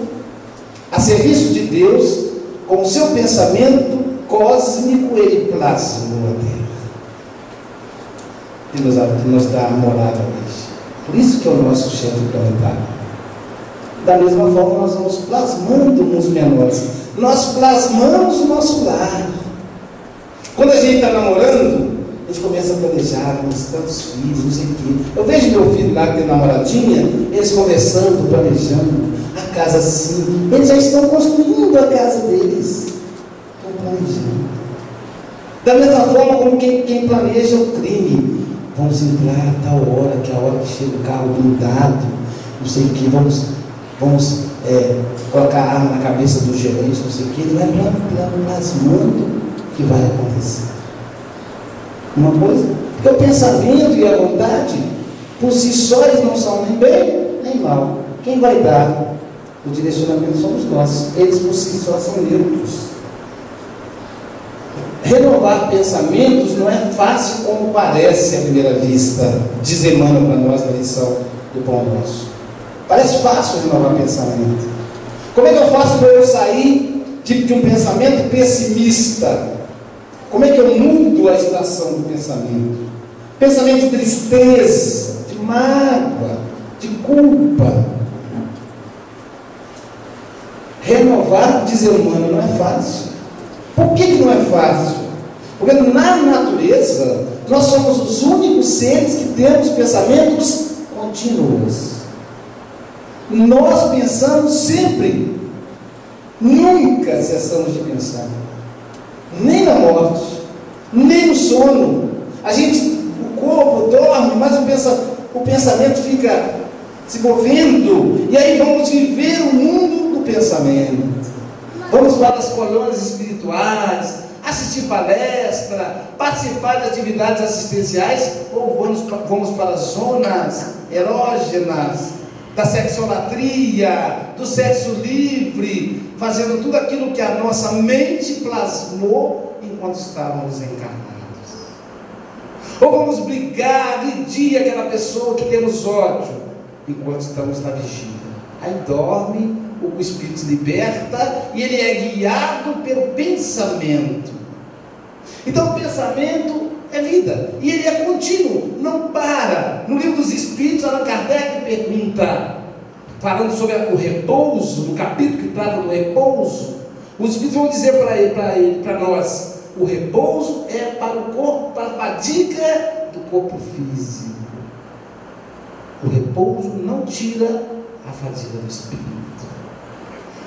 Speaker 1: a serviço de Deus, com o seu pensamento cósmico, ele plasmou a Terra. E nos, nos dá a morada hoje. Por isso que é o nosso chefe planetário. Da mesma forma, nós vamos plasmando uns menores. Nós plasmamos o nosso lar. Quando a gente está namorando, a gente começa a planejar, uns tantos filhos, não sei o quê. Eu vejo meu filho lá que tem namoradinha, eles conversando, planejando, a casa assim. Eles já estão construindo a casa deles. Estão planejando. Da mesma forma como quem, quem planeja o crime. Vamos entrar a tal hora, que é a hora que chega o carro blindado, não sei o que, vamos, vamos é, colocar a arma na cabeça do gerente, não sei o que, ele vai plasmando o que vai acontecer. Uma coisa, porque o pensamento e a vontade, por si só, eles não são nem bem nem mal. Quem vai dar o direcionamento somos nós. Eles por si só são neutros. Renovar pensamentos não é fácil como parece à primeira vista, diz Emmanuel para nós na lição do Pão Nosso. Parece fácil renovar pensamento. Como é que eu faço para eu sair de, de um pensamento pessimista? Como é que eu mudo a estação do pensamento? Pensamento de tristeza, de mágoa, de culpa. Renovar, dizer humano, não é fácil. Por que, que não é fácil? Porque na natureza, nós somos os únicos seres que temos pensamentos contínuos. Nós pensamos sempre. Nunca cessamos de pensar. Nem na morte, nem no sono. A gente, o corpo dorme, mas o, pensa, o pensamento fica se movendo. E aí vamos viver o mundo do pensamento. Vamos para as colônias espirituais. assistir palestra, participar de atividades assistenciais, ou vamos, vamos para zonas erógenas, da sexolatria, do sexo livre, fazendo tudo aquilo que a nossa mente plasmou enquanto estávamos encarnados. Ou vamos brigar, agredir aquela pessoa que temos ódio, enquanto estamos na vigília. Aí dorme, o Espírito se liberta e ele é guiado pelo pensamento. Então o pensamento é vida. E ele é contínuo, não para. No livro dos Espíritos, Allan Kardec pergunta, falando sobre o repouso, no capítulo que trata do repouso, os Espíritos vão dizer para ele, para ele, para nós, o repouso é para o corpo, para a fadiga do corpo físico. O repouso não tira a fadiga do espírito.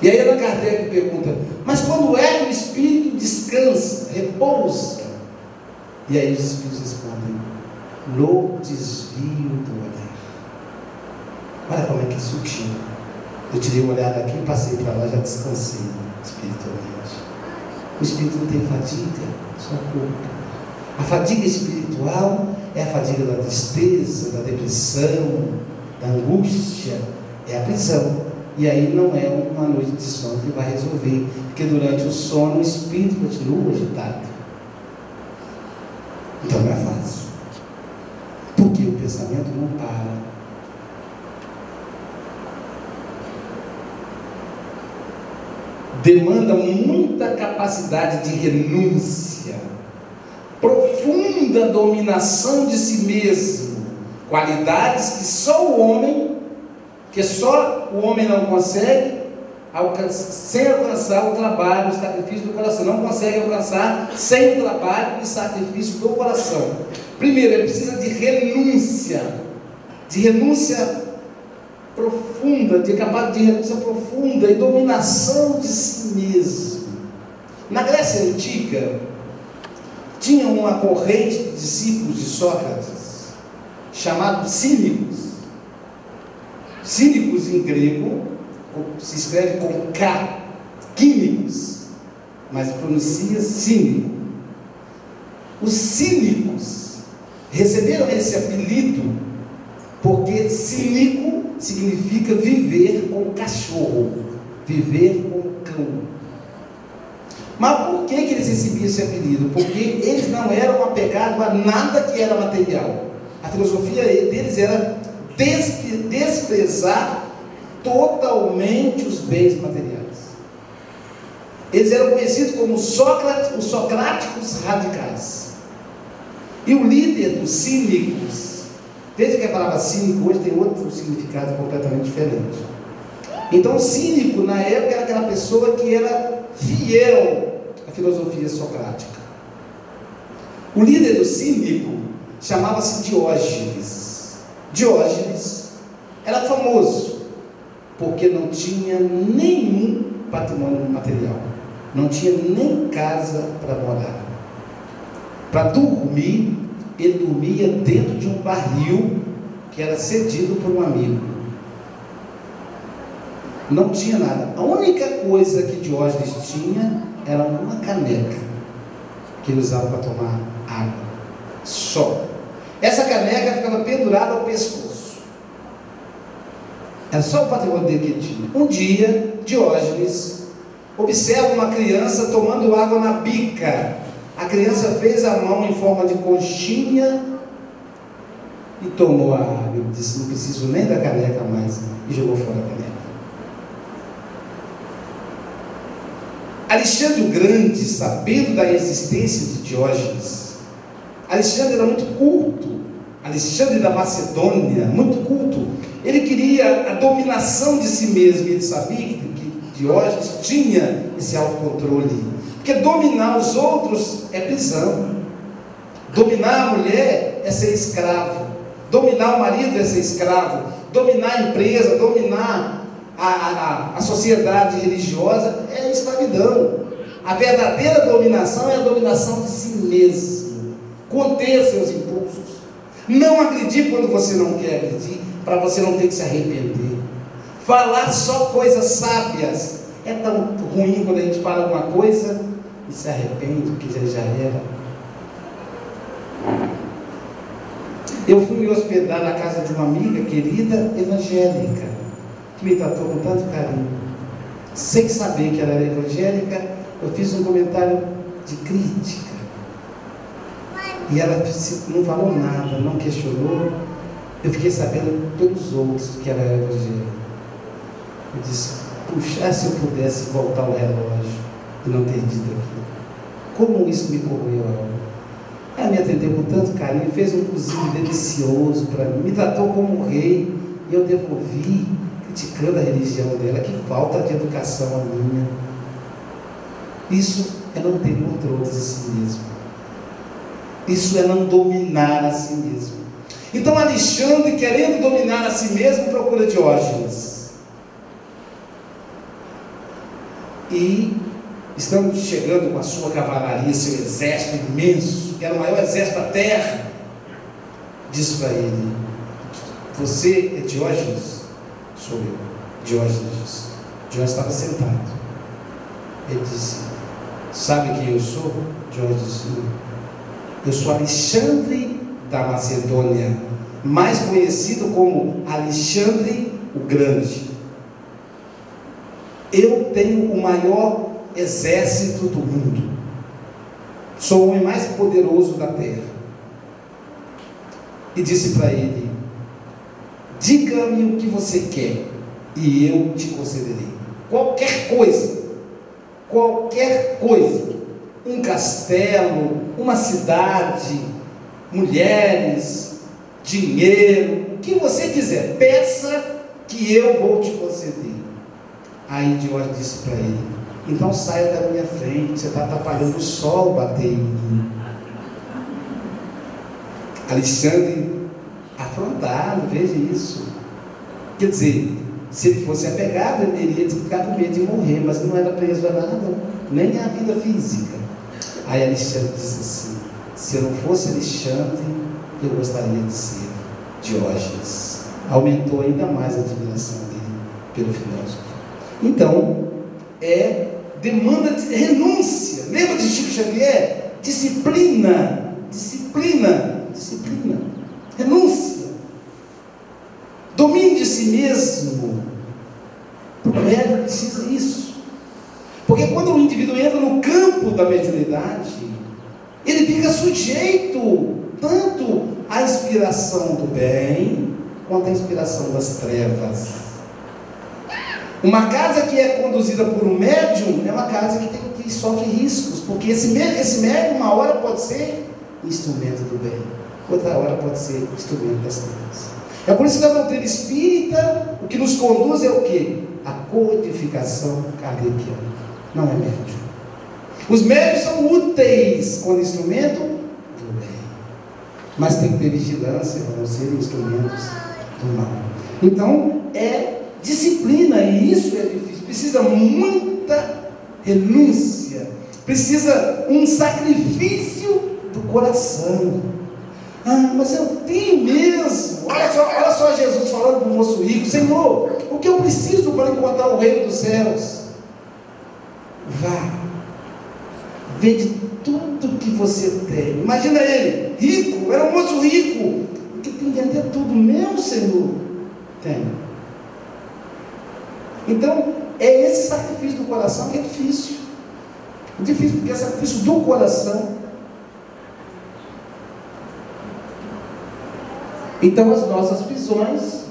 Speaker 1: E aí Allan Kardec pergunta, mas quando é que o espírito descansa, repousa? E aí os espíritos respondem, no desvio do olhar. Olha como é que é sutil. Eu tirei o olhar daqui, passei para lá, já descansei espiritualmente. O espírito não tem fadiga, só corpo. A fadiga espiritual é a fadiga da tristeza, da depressão, da angústia, é a prisão. E aí não é uma noite de sono que vai resolver, porque durante o sono o espírito continua agitado. Então não é fácil. Porque o pensamento não para. Demanda muita capacidade de renúncia, profunda dominação de si mesmo, qualidades que só o homem, que só o homem não consegue, sem alcançar o trabalho, o sacrifício do coração. Não consegue alcançar sem trabalho e sacrifício do coração. Primeiro, ele precisa de renúncia, de renúncia profunda, de capaz de renúncia profunda e dominação de si mesmo. Na Grécia Antiga, tinha uma corrente de discípulos de Sócrates, chamados cínicos. Cínicos em grego se escreve com K, químicos, mas pronuncia cínico. Os cínicos receberam esse apelido porque cínico significa viver com cachorro, viver com cão. Mas por que, que eles recebiam esse apelido? Porque eles não eram apegados a nada que era material. A filosofia deles era desprezar totalmente os bens materiais. Eles eram conhecidos como Sócrates, os socráticos radicais. E o líder dos cínicos, desde que a palavra cínico hoje tem outro significado completamente diferente. Então, cínico na época era aquela pessoa que era fiel à filosofia socrática. O líder do cínico chamava-se Diógenes. Diógenes era famoso porque não tinha nenhum patrimônio material, não tinha nem casa para morar. Para dormir, ele dormia dentro de um barril que era cedido por um amigo. Não tinha nada. A única coisa que Diógenes tinha era uma caneca que ele usava para tomar água. Só. Essa caneca ficava pendurada ao pescoço. Era só o patrimônio dele que tinha. Um dia, Diógenes observa uma criança tomando água na bica. A criança fez a mão em forma de conchinha e tomou a água. Disse: Não preciso nem da caneca mais. E jogou fora a caneca. Alexandre o Grande, sabendo da existência de Diógenes, Alexandre era muito culto. Alexandre da Macedônia, muito culto. Ele queria a dominação de si mesmo. Ele sabia que Diógenes tinha esse autocontrole. Porque dominar os outros é prisão. Dominar a mulher é ser escravo. Dominar o marido é ser escravo. Dominar a empresa, dominar a, a, a sociedade religiosa é escravidão. A verdadeira dominação é a dominação de si mesmo. Conter seus impulsos. Não agredir quando você não quer agredir para você não ter que se arrepender. Falar só coisas sábias. É tão ruim quando a gente fala alguma coisa e se arrepende, porque já, já era. Eu fui me hospedar na casa de uma amiga querida evangélica, que me tratou com tanto carinho. Sem saber que ela era evangélica, eu fiz um comentário de crítica. E ela não falou nada, não questionou. Eu fiquei sabendo pelos outros que ela era evangélica. Eu disse, puxa, se eu pudesse voltar o relógio e não ter dito aquilo. Como isso me corroeu a alma. Ela me atendeu com tanto carinho, fez um cozinho delicioso para mim, me tratou como um rei, e eu devolvi, criticando a religião dela, que falta de educação a minha. Isso é não ter controle de si mesmo. Isso é não dominar a si mesmo. Então Alexandre, querendo dominar a si mesmo, procura Diógenes. E estamos chegando com a sua cavalaria, seu exército imenso, que era o maior exército da terra. Diz para ele: Você é Diógenes? Sou eu. Diógenes. Diógenes estava sentado. Ele disse: Sabe quem eu sou? Diógenes disse: Eu sou Alexandre da Macedônia, mais conhecido como Alexandre o Grande. Eu tenho o maior exército do mundo. Sou o homem mais poderoso da terra. E disse para ele: Diga-me o que você quer, e eu te concederei. Qualquer coisa, qualquer coisa. Um castelo, uma cidade, mulheres, dinheiro, o que você quiser, peça que eu vou te conceder. Aí Diógenes disse para ele: Então saia da minha frente, você está atrapalhando o sol bater em mim. Alexandre, afrontado, veja isso. Quer dizer, se ele fosse apegado, ele iria ficar com medo de morrer, mas não era preso a nada, nem a vida física. Aí Alexandre disse assim: se eu não fosse Alexandre, eu gostaria de ser Diógenes. Aumentou ainda mais a admiração dele pelo filósofo. Então, é demanda de renúncia. Lembra de Chico Xavier? Disciplina, disciplina, disciplina, renúncia. Domínio de si mesmo. O médico precisa isso. Porque quando o indivíduo entra no campo da mediunidade, ele fica sujeito tanto à inspiração do bem quanto à inspiração das trevas. Uma casa que é conduzida por um médium é uma casa que, tem, que sofre riscos, porque esse, esse médium, uma hora pode ser instrumento do bem, outra hora pode ser instrumento das trevas. É por isso que a doutrina espírita, o que nos conduz é o que? A codificação kardeciana. Não é médium. Os médios são úteis como instrumento do bem. Mas tem que ter vigilância para não serem instrumentos do mal. Então, é disciplina, e isso é difícil. Precisa muita renúncia. Precisa um sacrifício do coração. Ah, mas eu tenho mesmo. Olha só, olha só Jesus falando para o moço rico: Senhor, o que eu preciso para encontrar o reino dos céus? Vá, vende tudo que você tem. Imagina ele, rico, era um moço rico, que tem que vender tudo, meu Senhor. Tem. Então, é esse sacrifício do coração que é difícil. É difícil, porque é sacrifício do coração. Então, as nossas visões.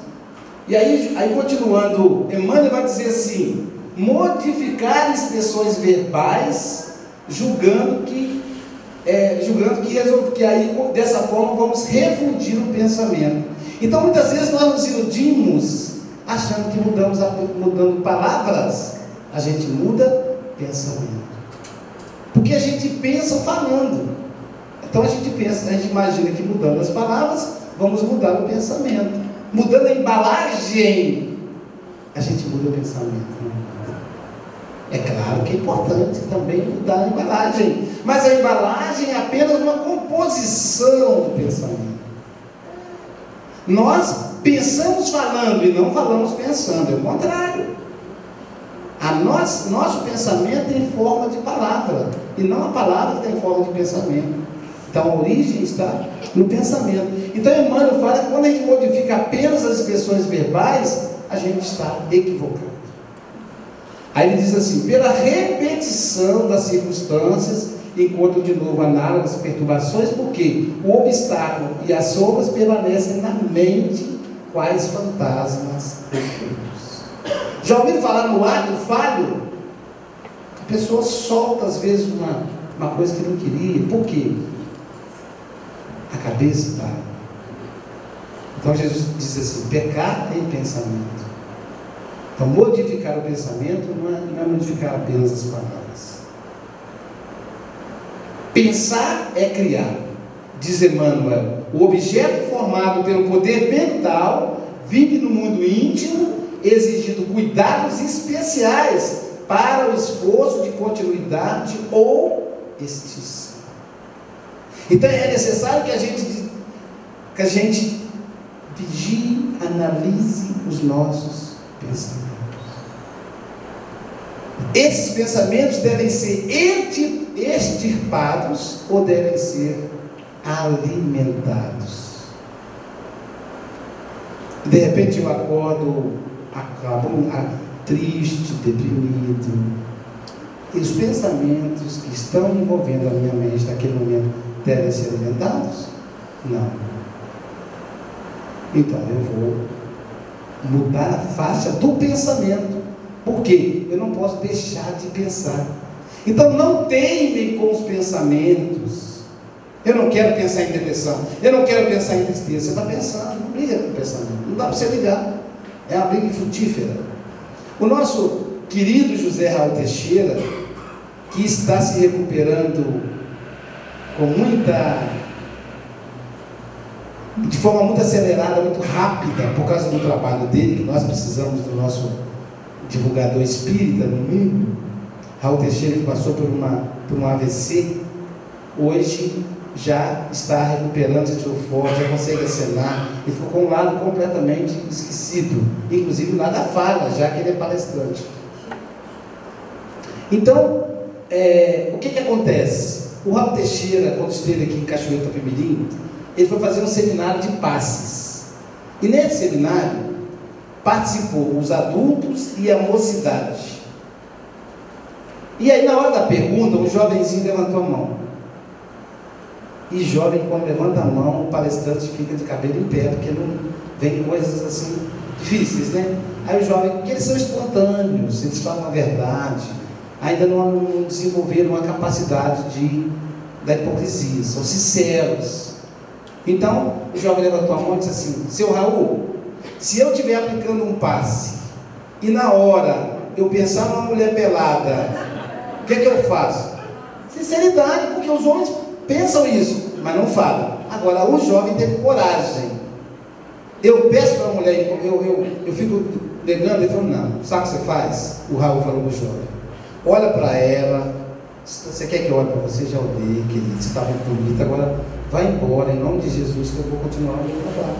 Speaker 1: E aí, aí continuando, Emmanuel vai dizer assim: modificar expressões verbais, julgando que, é, julgando que, que aí dessa forma vamos refundir o pensamento. Então, muitas vezes nós nos iludimos achando que mudamos mudando palavras, a gente muda pensamento. Porque a gente pensa falando. Então a gente pensa, a gente imagina que mudando as palavras, vamos mudar o pensamento. Mudando a embalagem, a gente muda o pensamento. É claro que é importante também mudar a embalagem, mas a embalagem é apenas uma composição do pensamento. Nós pensamos falando e não falamos pensando, é o contrário. A nosso, nosso pensamento tem forma de palavra, e não a palavra tem forma de pensamento. Então a origem está no pensamento. Então Emmanuel fala que quando a gente modifica apenas as expressões verbais, a gente está equivocado. Aí ele diz assim: pela repetição das circunstâncias, encontram de novo análogas perturbações, porque o obstáculo e as sombras permanecem na mente, quais fantasmas ocultos. Já ouviram falar no ato falho? A pessoa solta às vezes uma, uma coisa que não queria. Por quê? A cabeça está. Então Jesus diz assim: pecar em pensamento. Então, modificar o pensamento não é, não é modificar apenas as palavras. Pensar é criar. Diz Emmanuel, o objeto formado pelo poder mental vive no mundo íntimo, exigindo cuidados especiais para o esforço de continuidade ou extinção. Então é necessário que a gente, que a gente vigie, analise os nossos pensamentos. Esses pensamentos devem ser extirpados ou devem ser alimentados. De repente eu acordo, acabo triste, deprimido. E os pensamentos que estão envolvendo a minha mente naquele momento devem ser alimentados? Não. Então eu vou mudar a faixa do pensamento. Por quê? Eu não posso deixar de pensar. Então não teimem com os pensamentos. Eu não quero pensar em depressão. Eu não quero pensar em tristeza. Você está pensando, não briga com pensamento. Não dá para você ligar. É uma briga frutífera. O nosso querido José Raul Teixeira, que está se recuperando com muita de forma muito acelerada, muito rápida, por causa do trabalho dele, que nós precisamos do nosso divulgador espírita no mundo, Raul Teixeira, que passou por, uma, por um AVC, hoje já está recuperando, já tirou foto, já consegue acenar, e ficou com um lado completamente esquecido, inclusive o lado da fala, já que ele é palestrante. Então, é, o que, que acontece? O Raul Teixeira, quando esteve aqui em Cachoeira Tapimirim, ele foi fazer um seminário de passes. E nesse seminário participou os adultos e a mocidade. E aí na hora da pergunta, um jovenzinho levantou a mão. E jovem, quando levanta a mão, o palestrante fica de cabelo em pé, porque não vem coisas assim difíceis, né? Aí o jovem, porque eles são espontâneos, eles falam a verdade, ainda não desenvolveram a capacidade de, da hipocrisia, são sinceros. Então, o jovem levantou a mão e disse assim: Seu Raul, se eu estiver aplicando um passe e na hora eu pensar numa mulher pelada, o que, é que eu faço? Sinceridade, porque os homens pensam isso, mas não falam. Agora, o jovem teve coragem. Eu peço para a mulher, eu, eu, eu fico negando, ele falou: Não, sabe o que você faz? O Raul falou para o jovem: Olha para ela, você quer que eu olhe para você? Já olhei, querido, você está muito bonita, agora vai embora, em nome de Jesus, que eu vou continuar o meu trabalho.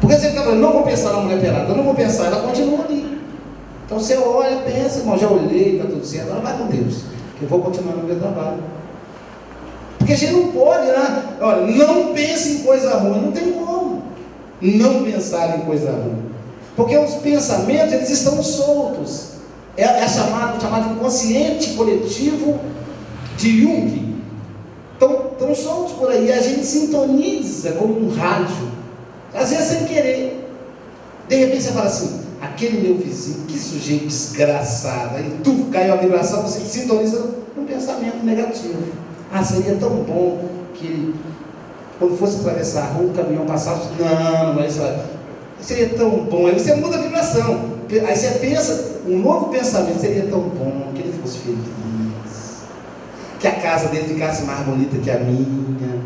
Speaker 1: Porque você fica falando, não vou pensar na mulher pelada, eu não vou pensar, ela continua ali. Então você olha, pensa, irmão, já olhei, está tudo certo, agora vai com Deus, que eu vou continuar no meu trabalho. Porque a gente não pode, né? Olha, não pense em coisa ruim, não tem como não pensar em coisa ruim. Porque os pensamentos, eles estão soltos. É, é chamado, chamado inconsciente coletivo de Jung. Então, estão soltos por aí. A gente sintoniza como um rádio. Às vezes sem querer. De repente você fala assim, aquele meu vizinho, que sujeito desgraçado. Aí tu caiu a vibração, você sintoniza um pensamento negativo. Ah, seria tão bom que quando fosse atravessar a rua, o caminhão passasse. Não, mas seria tão bom. Aí você muda a vibração. Aí você pensa, um novo pensamento seria tão bom que ele fosse feliz. Que a casa dele ficasse mais bonita que a minha.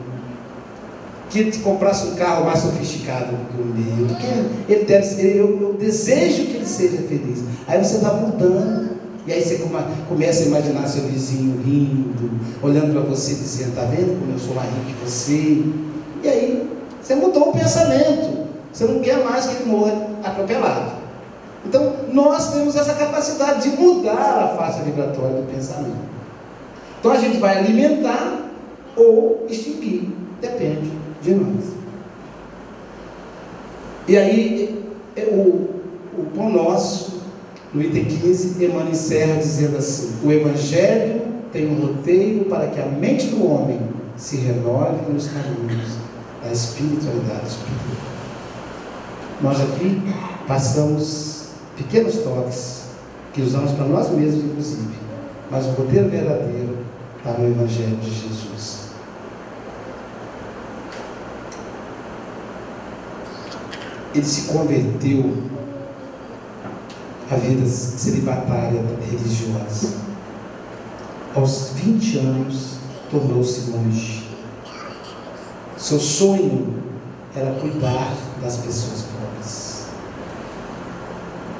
Speaker 1: Que ele comprasse um carro mais sofisticado que o meu. Porque ele deve ser, eu, eu desejo que ele seja feliz. Aí você está mudando. E aí você começa a imaginar seu vizinho rindo, olhando para você dizendo, está vendo como eu sou mais rico que você? E aí você mudou o pensamento. Você não quer mais que ele morra atropelado. Então, nós temos essa capacidade de mudar a faixa vibratória do pensamento. Então, a gente vai alimentar ou extinguir, depende de nós. E aí, é, o, o pão nosso, no item 15, Emmanuel encerra dizendo assim: O Evangelho tem um roteiro para que a mente do homem se renove nos caminhos da espiritualidade espiritual. Nós aqui passamos pequenos toques que usamos para nós mesmos, inclusive, mas o roteiro verdadeiro está no Evangelho de Jesus. Ele se converteu à vida celibatária religiosa aos 20 anos, tornou-se monge. Seu sonho era cuidar das pessoas pobres.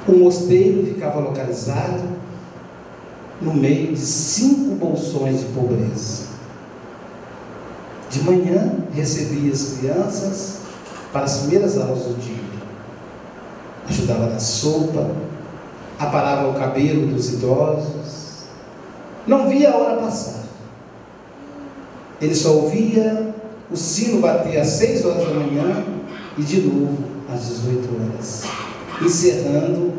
Speaker 1: O mosteiro ficava localizado no meio de cinco bolsões de pobreza. De manhã recebia as crianças para as primeiras aulas do dia. Ajudava na sopa, aparava o cabelo dos idosos, não via a hora passar. Ele só ouvia o sino bater às 6 horas da manhã e de novo às 18 horas, encerrando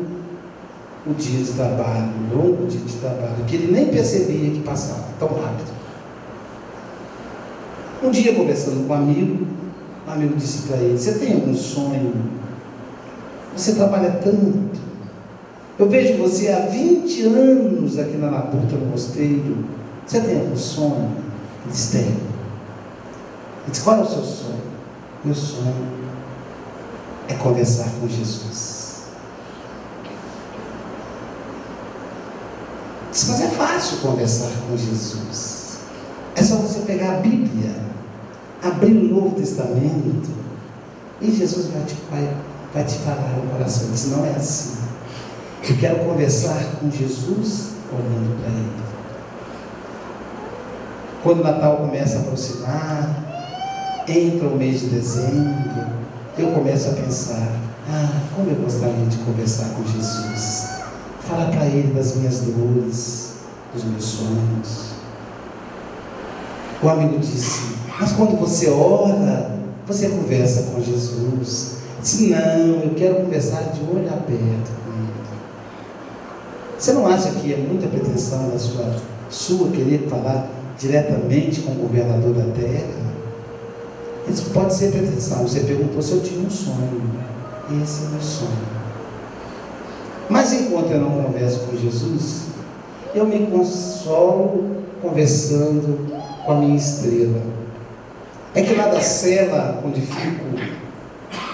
Speaker 1: o dia de trabalho, o longo dia de trabalho, que ele nem percebia que passava tão rápido. Um dia, conversando com um amigo, um amigo disse para ele: Você tem algum sonho? Você trabalha tanto. Eu vejo você há 20 anos aqui na Laputa, no mosteiro. Você tem algum sonho? Ele disse, tem. Ele qual é o seu sonho? Meu sonho é conversar com Jesus. Mas é fácil conversar com Jesus. É só você pegar a Bíblia, abrir o Novo Testamento, e Jesus vai te, vai, vai te falar no coração. Disse, não é assim. Eu quero conversar com Jesus olhando para Ele. Quando o Natal começa a aproximar, entra o mês de dezembro, eu começo a pensar: ah, como eu gostaria de conversar com Jesus, falar para Ele das minhas dores, dos meus sonhos. O amigo disse: mas quando você ora, você conversa com Jesus. Disse: não, eu quero conversar de olho aberto você não acha que é muita pretensão da sua, sua querer falar diretamente com o governador da terra? Isso pode ser pretensão. Você perguntou se eu tinha um sonho. Esse é meu sonho. Mas enquanto eu não converso com Jesus, eu me consolo conversando com a minha estrela. É que lá da cela onde fico,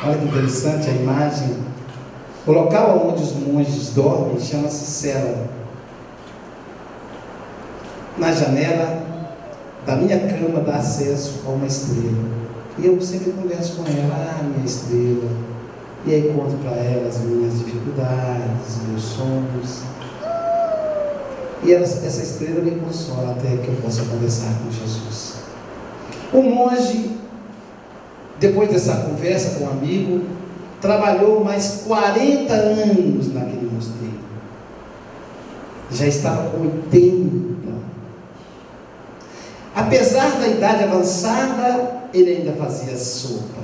Speaker 1: olha que interessante a imagem, o local onde os monges dormem chama-se cela. Na janela da minha cama dá acesso a uma estrela. E eu sempre converso com ela, ah, minha estrela. E aí conto para ela as minhas dificuldades, meus sonhos. E essa estrela me consola até que eu possa conversar com Jesus. O monge, depois dessa conversa com o um amigo, trabalhou mais 40 anos naquele mosteiro. Já estava com 80. Apesar da idade avançada, ele ainda fazia sopa.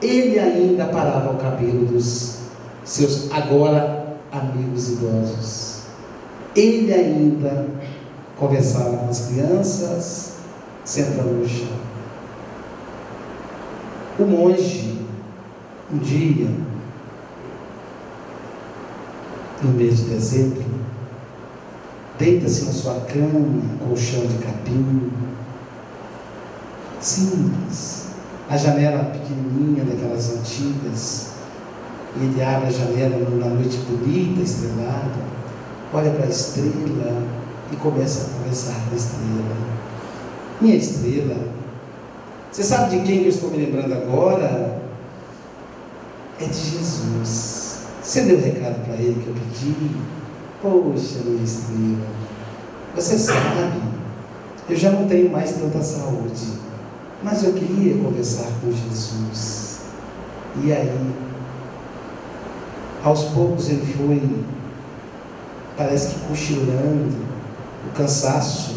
Speaker 1: Ele ainda parava o cabelo dos seus agora amigos idosos. Ele ainda conversava com as crianças, sentando no chão. O monge um dia, no mês de dezembro, deita-se na sua cama, colchão de capim, simples, a janela pequenininha daquelas antigas, e ele abre a janela numa noite bonita, estrelada, olha para a estrela e começa a conversar com a estrela. Minha estrela, você sabe de quem eu estou me lembrando agora? É de Jesus. Você deu o recado para ele que eu pedi? Poxa, minha estrela, você sabe, eu já não tenho mais tanta saúde, mas eu queria conversar com Jesus. E aí, Aos poucos ele foi, parece que cochilando, o cansaço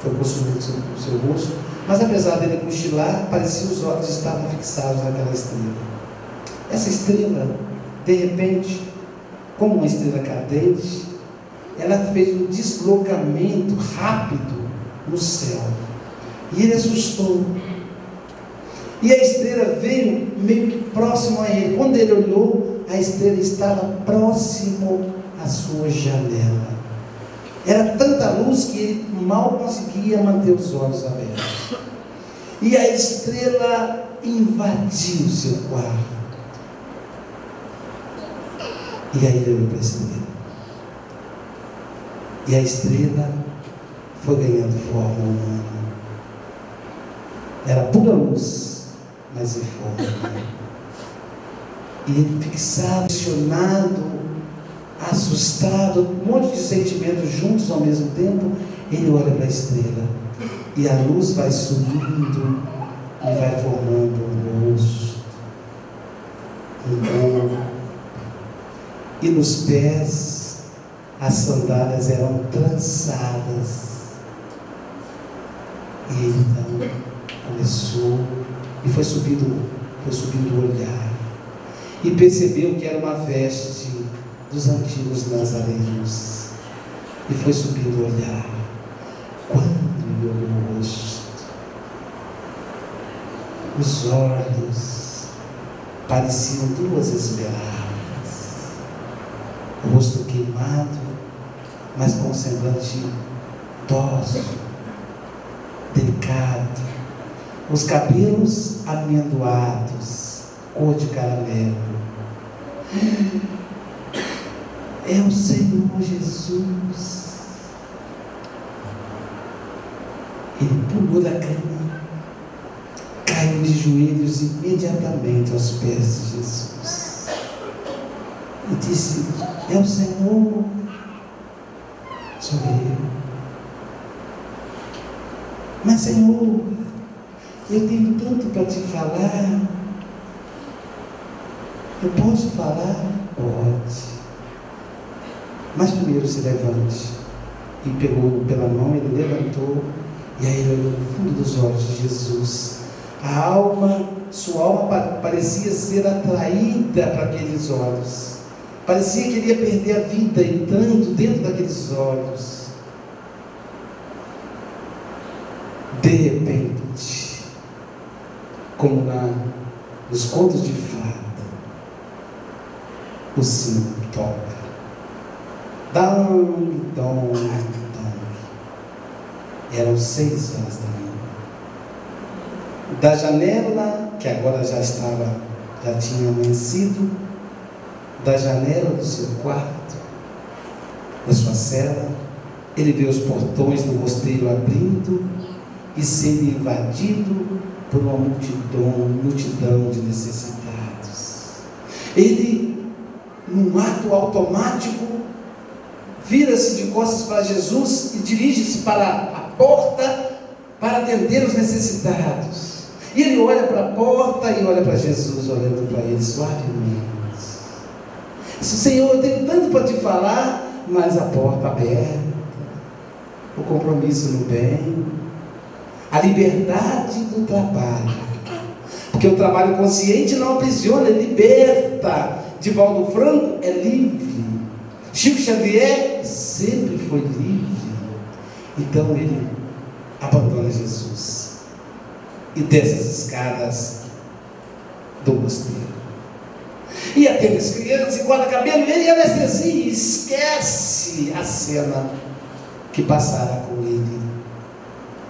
Speaker 1: foi consumindo seu, seu rosto, mas apesar dele cochilar, parecia os olhos estavam fixados naquela estrela. Essa estrela, de repente, como uma estrela cadente, ela fez um deslocamento rápido no céu. E ele assustou. E a estrela veio meio que próximo a ele. Quando ele olhou, a estrela estava próximo à sua janela. Era tanta luz que ele mal conseguia manter os olhos abertos. E a estrela invadiu seu quarto. E aí ele olhou para a estrela. E a estrela foi ganhando forma humana. Era pura luz, mas em forma humana. E fixado, questionado, assustado, um monte de sentimentos juntos ao mesmo tempo, ele olha para a estrela. E a luz vai subindo e vai formando um rosto, um. E nos pés as sandálias eram trançadas. E ele então começou e foi subindo, foi subindo o olhar. E percebeu que era uma veste dos antigos nazarenos. E foi subindo o olhar. Quando olhou o rosto, os olhos pareciam duas esmeraldas. Rosto queimado, mas com um semblante dócil, delicado. Os cabelos amendoados, cor de caramelo. É o Senhor Jesus. Ele pulou da cama, caiu de joelhos imediatamente aos pés de Jesus. E disse: É o Senhor, sou eu. Mas, Senhor, eu tenho tanto para te falar. Eu posso falar? Pode. Mas primeiro se levante. E pegou pela mão, ele levantou e aí ele olhou no fundo dos olhos de Jesus. A alma, sua alma parecia ser atraída para aqueles olhos. Parecia que ele ia perder a vida entrando dentro daqueles olhos. De repente, como na, nos contos de fada, o sino toca. Dong, dong, dong. Eram seis horas da manhã. Da janela, que agora já estava, já tinha amanhecido, da janela do seu quarto, da sua cela, ele vê os portões do mosteiro abrindo e sendo invadido por uma multidão, multidão de necessitados. Ele, num ato automático, vira-se de costas para Jesus e dirige-se para a porta para atender os necessitados. E ele olha para a porta e olha para Jesus, olhando para ele suavemente. Senhor, eu tenho tanto para te falar, mas a porta aberta, o compromisso no bem, a liberdade do trabalho. Porque o trabalho consciente não aprisiona, é liberta. Divaldo Franco é livre. Chico Xavier sempre foi livre. Então ele abandona Jesus e desce as escadas do mosteiro. E as crianças, e guarda cabelo, ele anestesia e esquece a cena que passara com ele.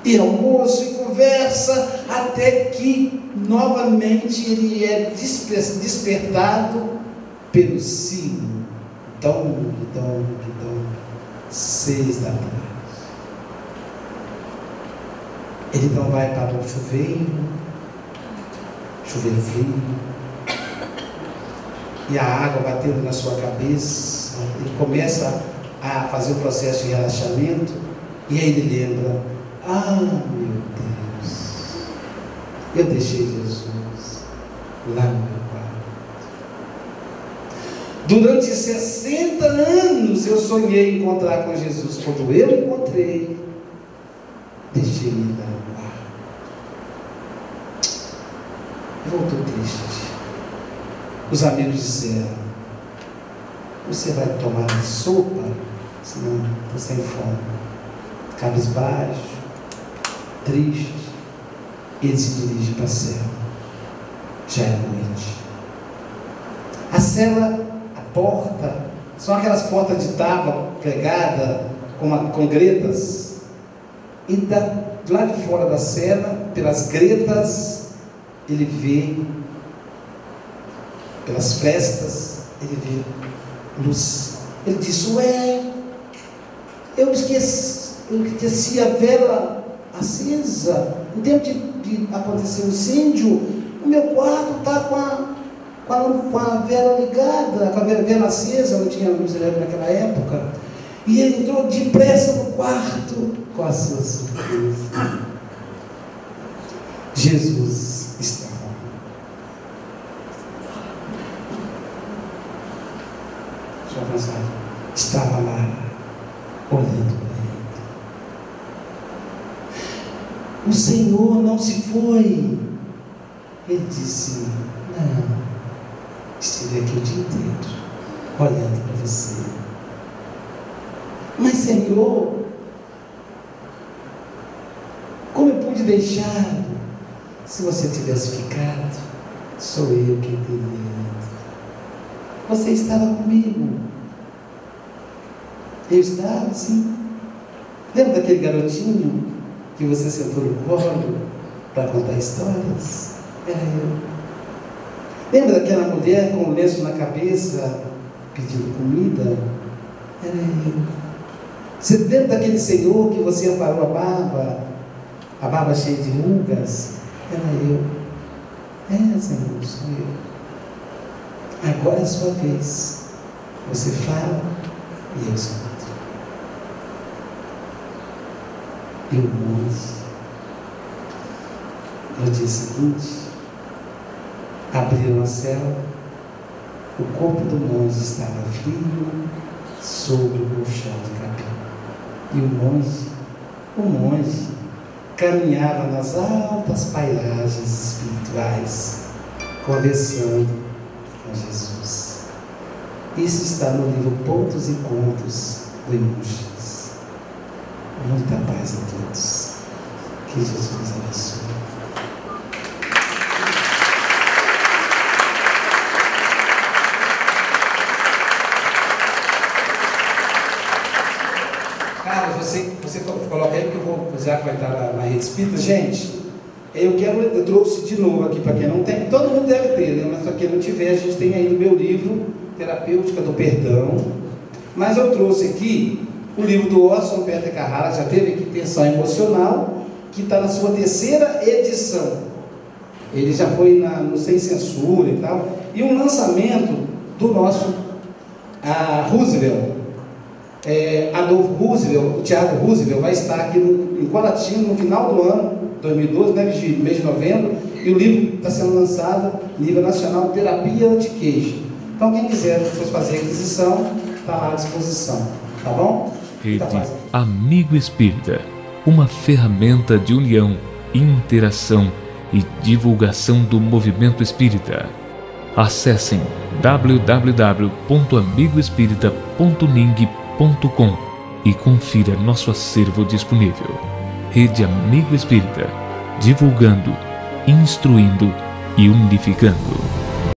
Speaker 1: E almoço e conversa, até que novamente ele é despertado pelo sino. Dom, dom, dom, seis da tarde. Ele então vai para o chuveiro, chuveiro frio, e a água batendo na sua cabeça, ele começa a fazer o processo de relaxamento, e aí ele lembra: Ah, meu Deus, eu deixei Jesus lá no meu quarto. Durante 60 anos eu sonhei encontrar com Jesus. Quando eu encontrei, deixei ele lá no quarto. Voltou triste. Os amigos disseram: Você vai tomar sopa, senão está sem fome. Cabisbaixo, triste, ele se dirige para a cela. Já é noite. A cela porta, são aquelas portas de tábua pregada com, uma, com gretas. E da, lá de fora da cela, pelas gretas, ele vê, pelas frestas, ele vê luz. Ele disse, ué, eu esqueci, eu esqueci a vela acesa. Em tempo de, de acontecer um incêndio, o meu quarto está com a com a, com a vela ligada, com a vela acesa, não tinha luz elétrica naquela época. E ele entrou depressa no quarto com a sua surpresa. Jesus estava lá. Deixa eu avançar. Estava lá, olhando para ele. O Senhor não se foi. Ele disse: Não estive aqui o dia inteiro olhando para você. Mas, Senhor, como eu pude deixar? Se você tivesse ficado, sou eu quem teria ido. Você estava comigo. Eu estava, sim. Lembra daquele garotinho que você sentou no colo para contar histórias? Era eu. Lembra daquela mulher com o lenço na cabeça pedindo comida? Era eu. Você lembra daquele senhor que você aparou a barba, a barba cheia de rugas? Era eu. É, Senhor, sou eu. Agora é a sua vez. Você fala e eu escuto. Monge, no dia seguinte, Abriram a cela, o corpo do monge estava frio sobre o colchão de capim. E o monge, o monge, caminhava nas altas paisagens espirituais, conversando com Jesus. Isso está no livro Pontos e Contos do Imuxas. Muita paz a todos. Que Jesus abençoe. coloca aí, porque eu vou usar que vai estar na, na rede espírita. Gente, eu quero, eu trouxe de novo aqui para quem não tem, todo mundo deve ter, né? mas para quem não tiver, a gente tem aí no meu livro, Terapêutica do Perdão. Mas eu trouxe aqui o livro do Orson Peter Carrara, já teve aqui Tensão Emocional, que está na sua terceira edição. Ele já foi na, no Sem Censura e tal. E um lançamento do nosso a Roosevelt, é, Adolfo Roosevelt, o Tiago Roosevelt, vai estar aqui no, em Quaratinho no final do ano, 2012, né, de mês de novembro, e o livro está sendo lançado, nível nacional, Terapia Anti-Queixa. Então, quem quiser depois fazer aquisição, está à disposição, tá bom?
Speaker 4: Rede Amigo Espírita, uma ferramenta de união, interação e divulgação do movimento espírita. Acessem www.amigoespírita.ning.br e confira nosso acervo disponível. Rede Amigo Espírita, divulgando, instruindo e unificando.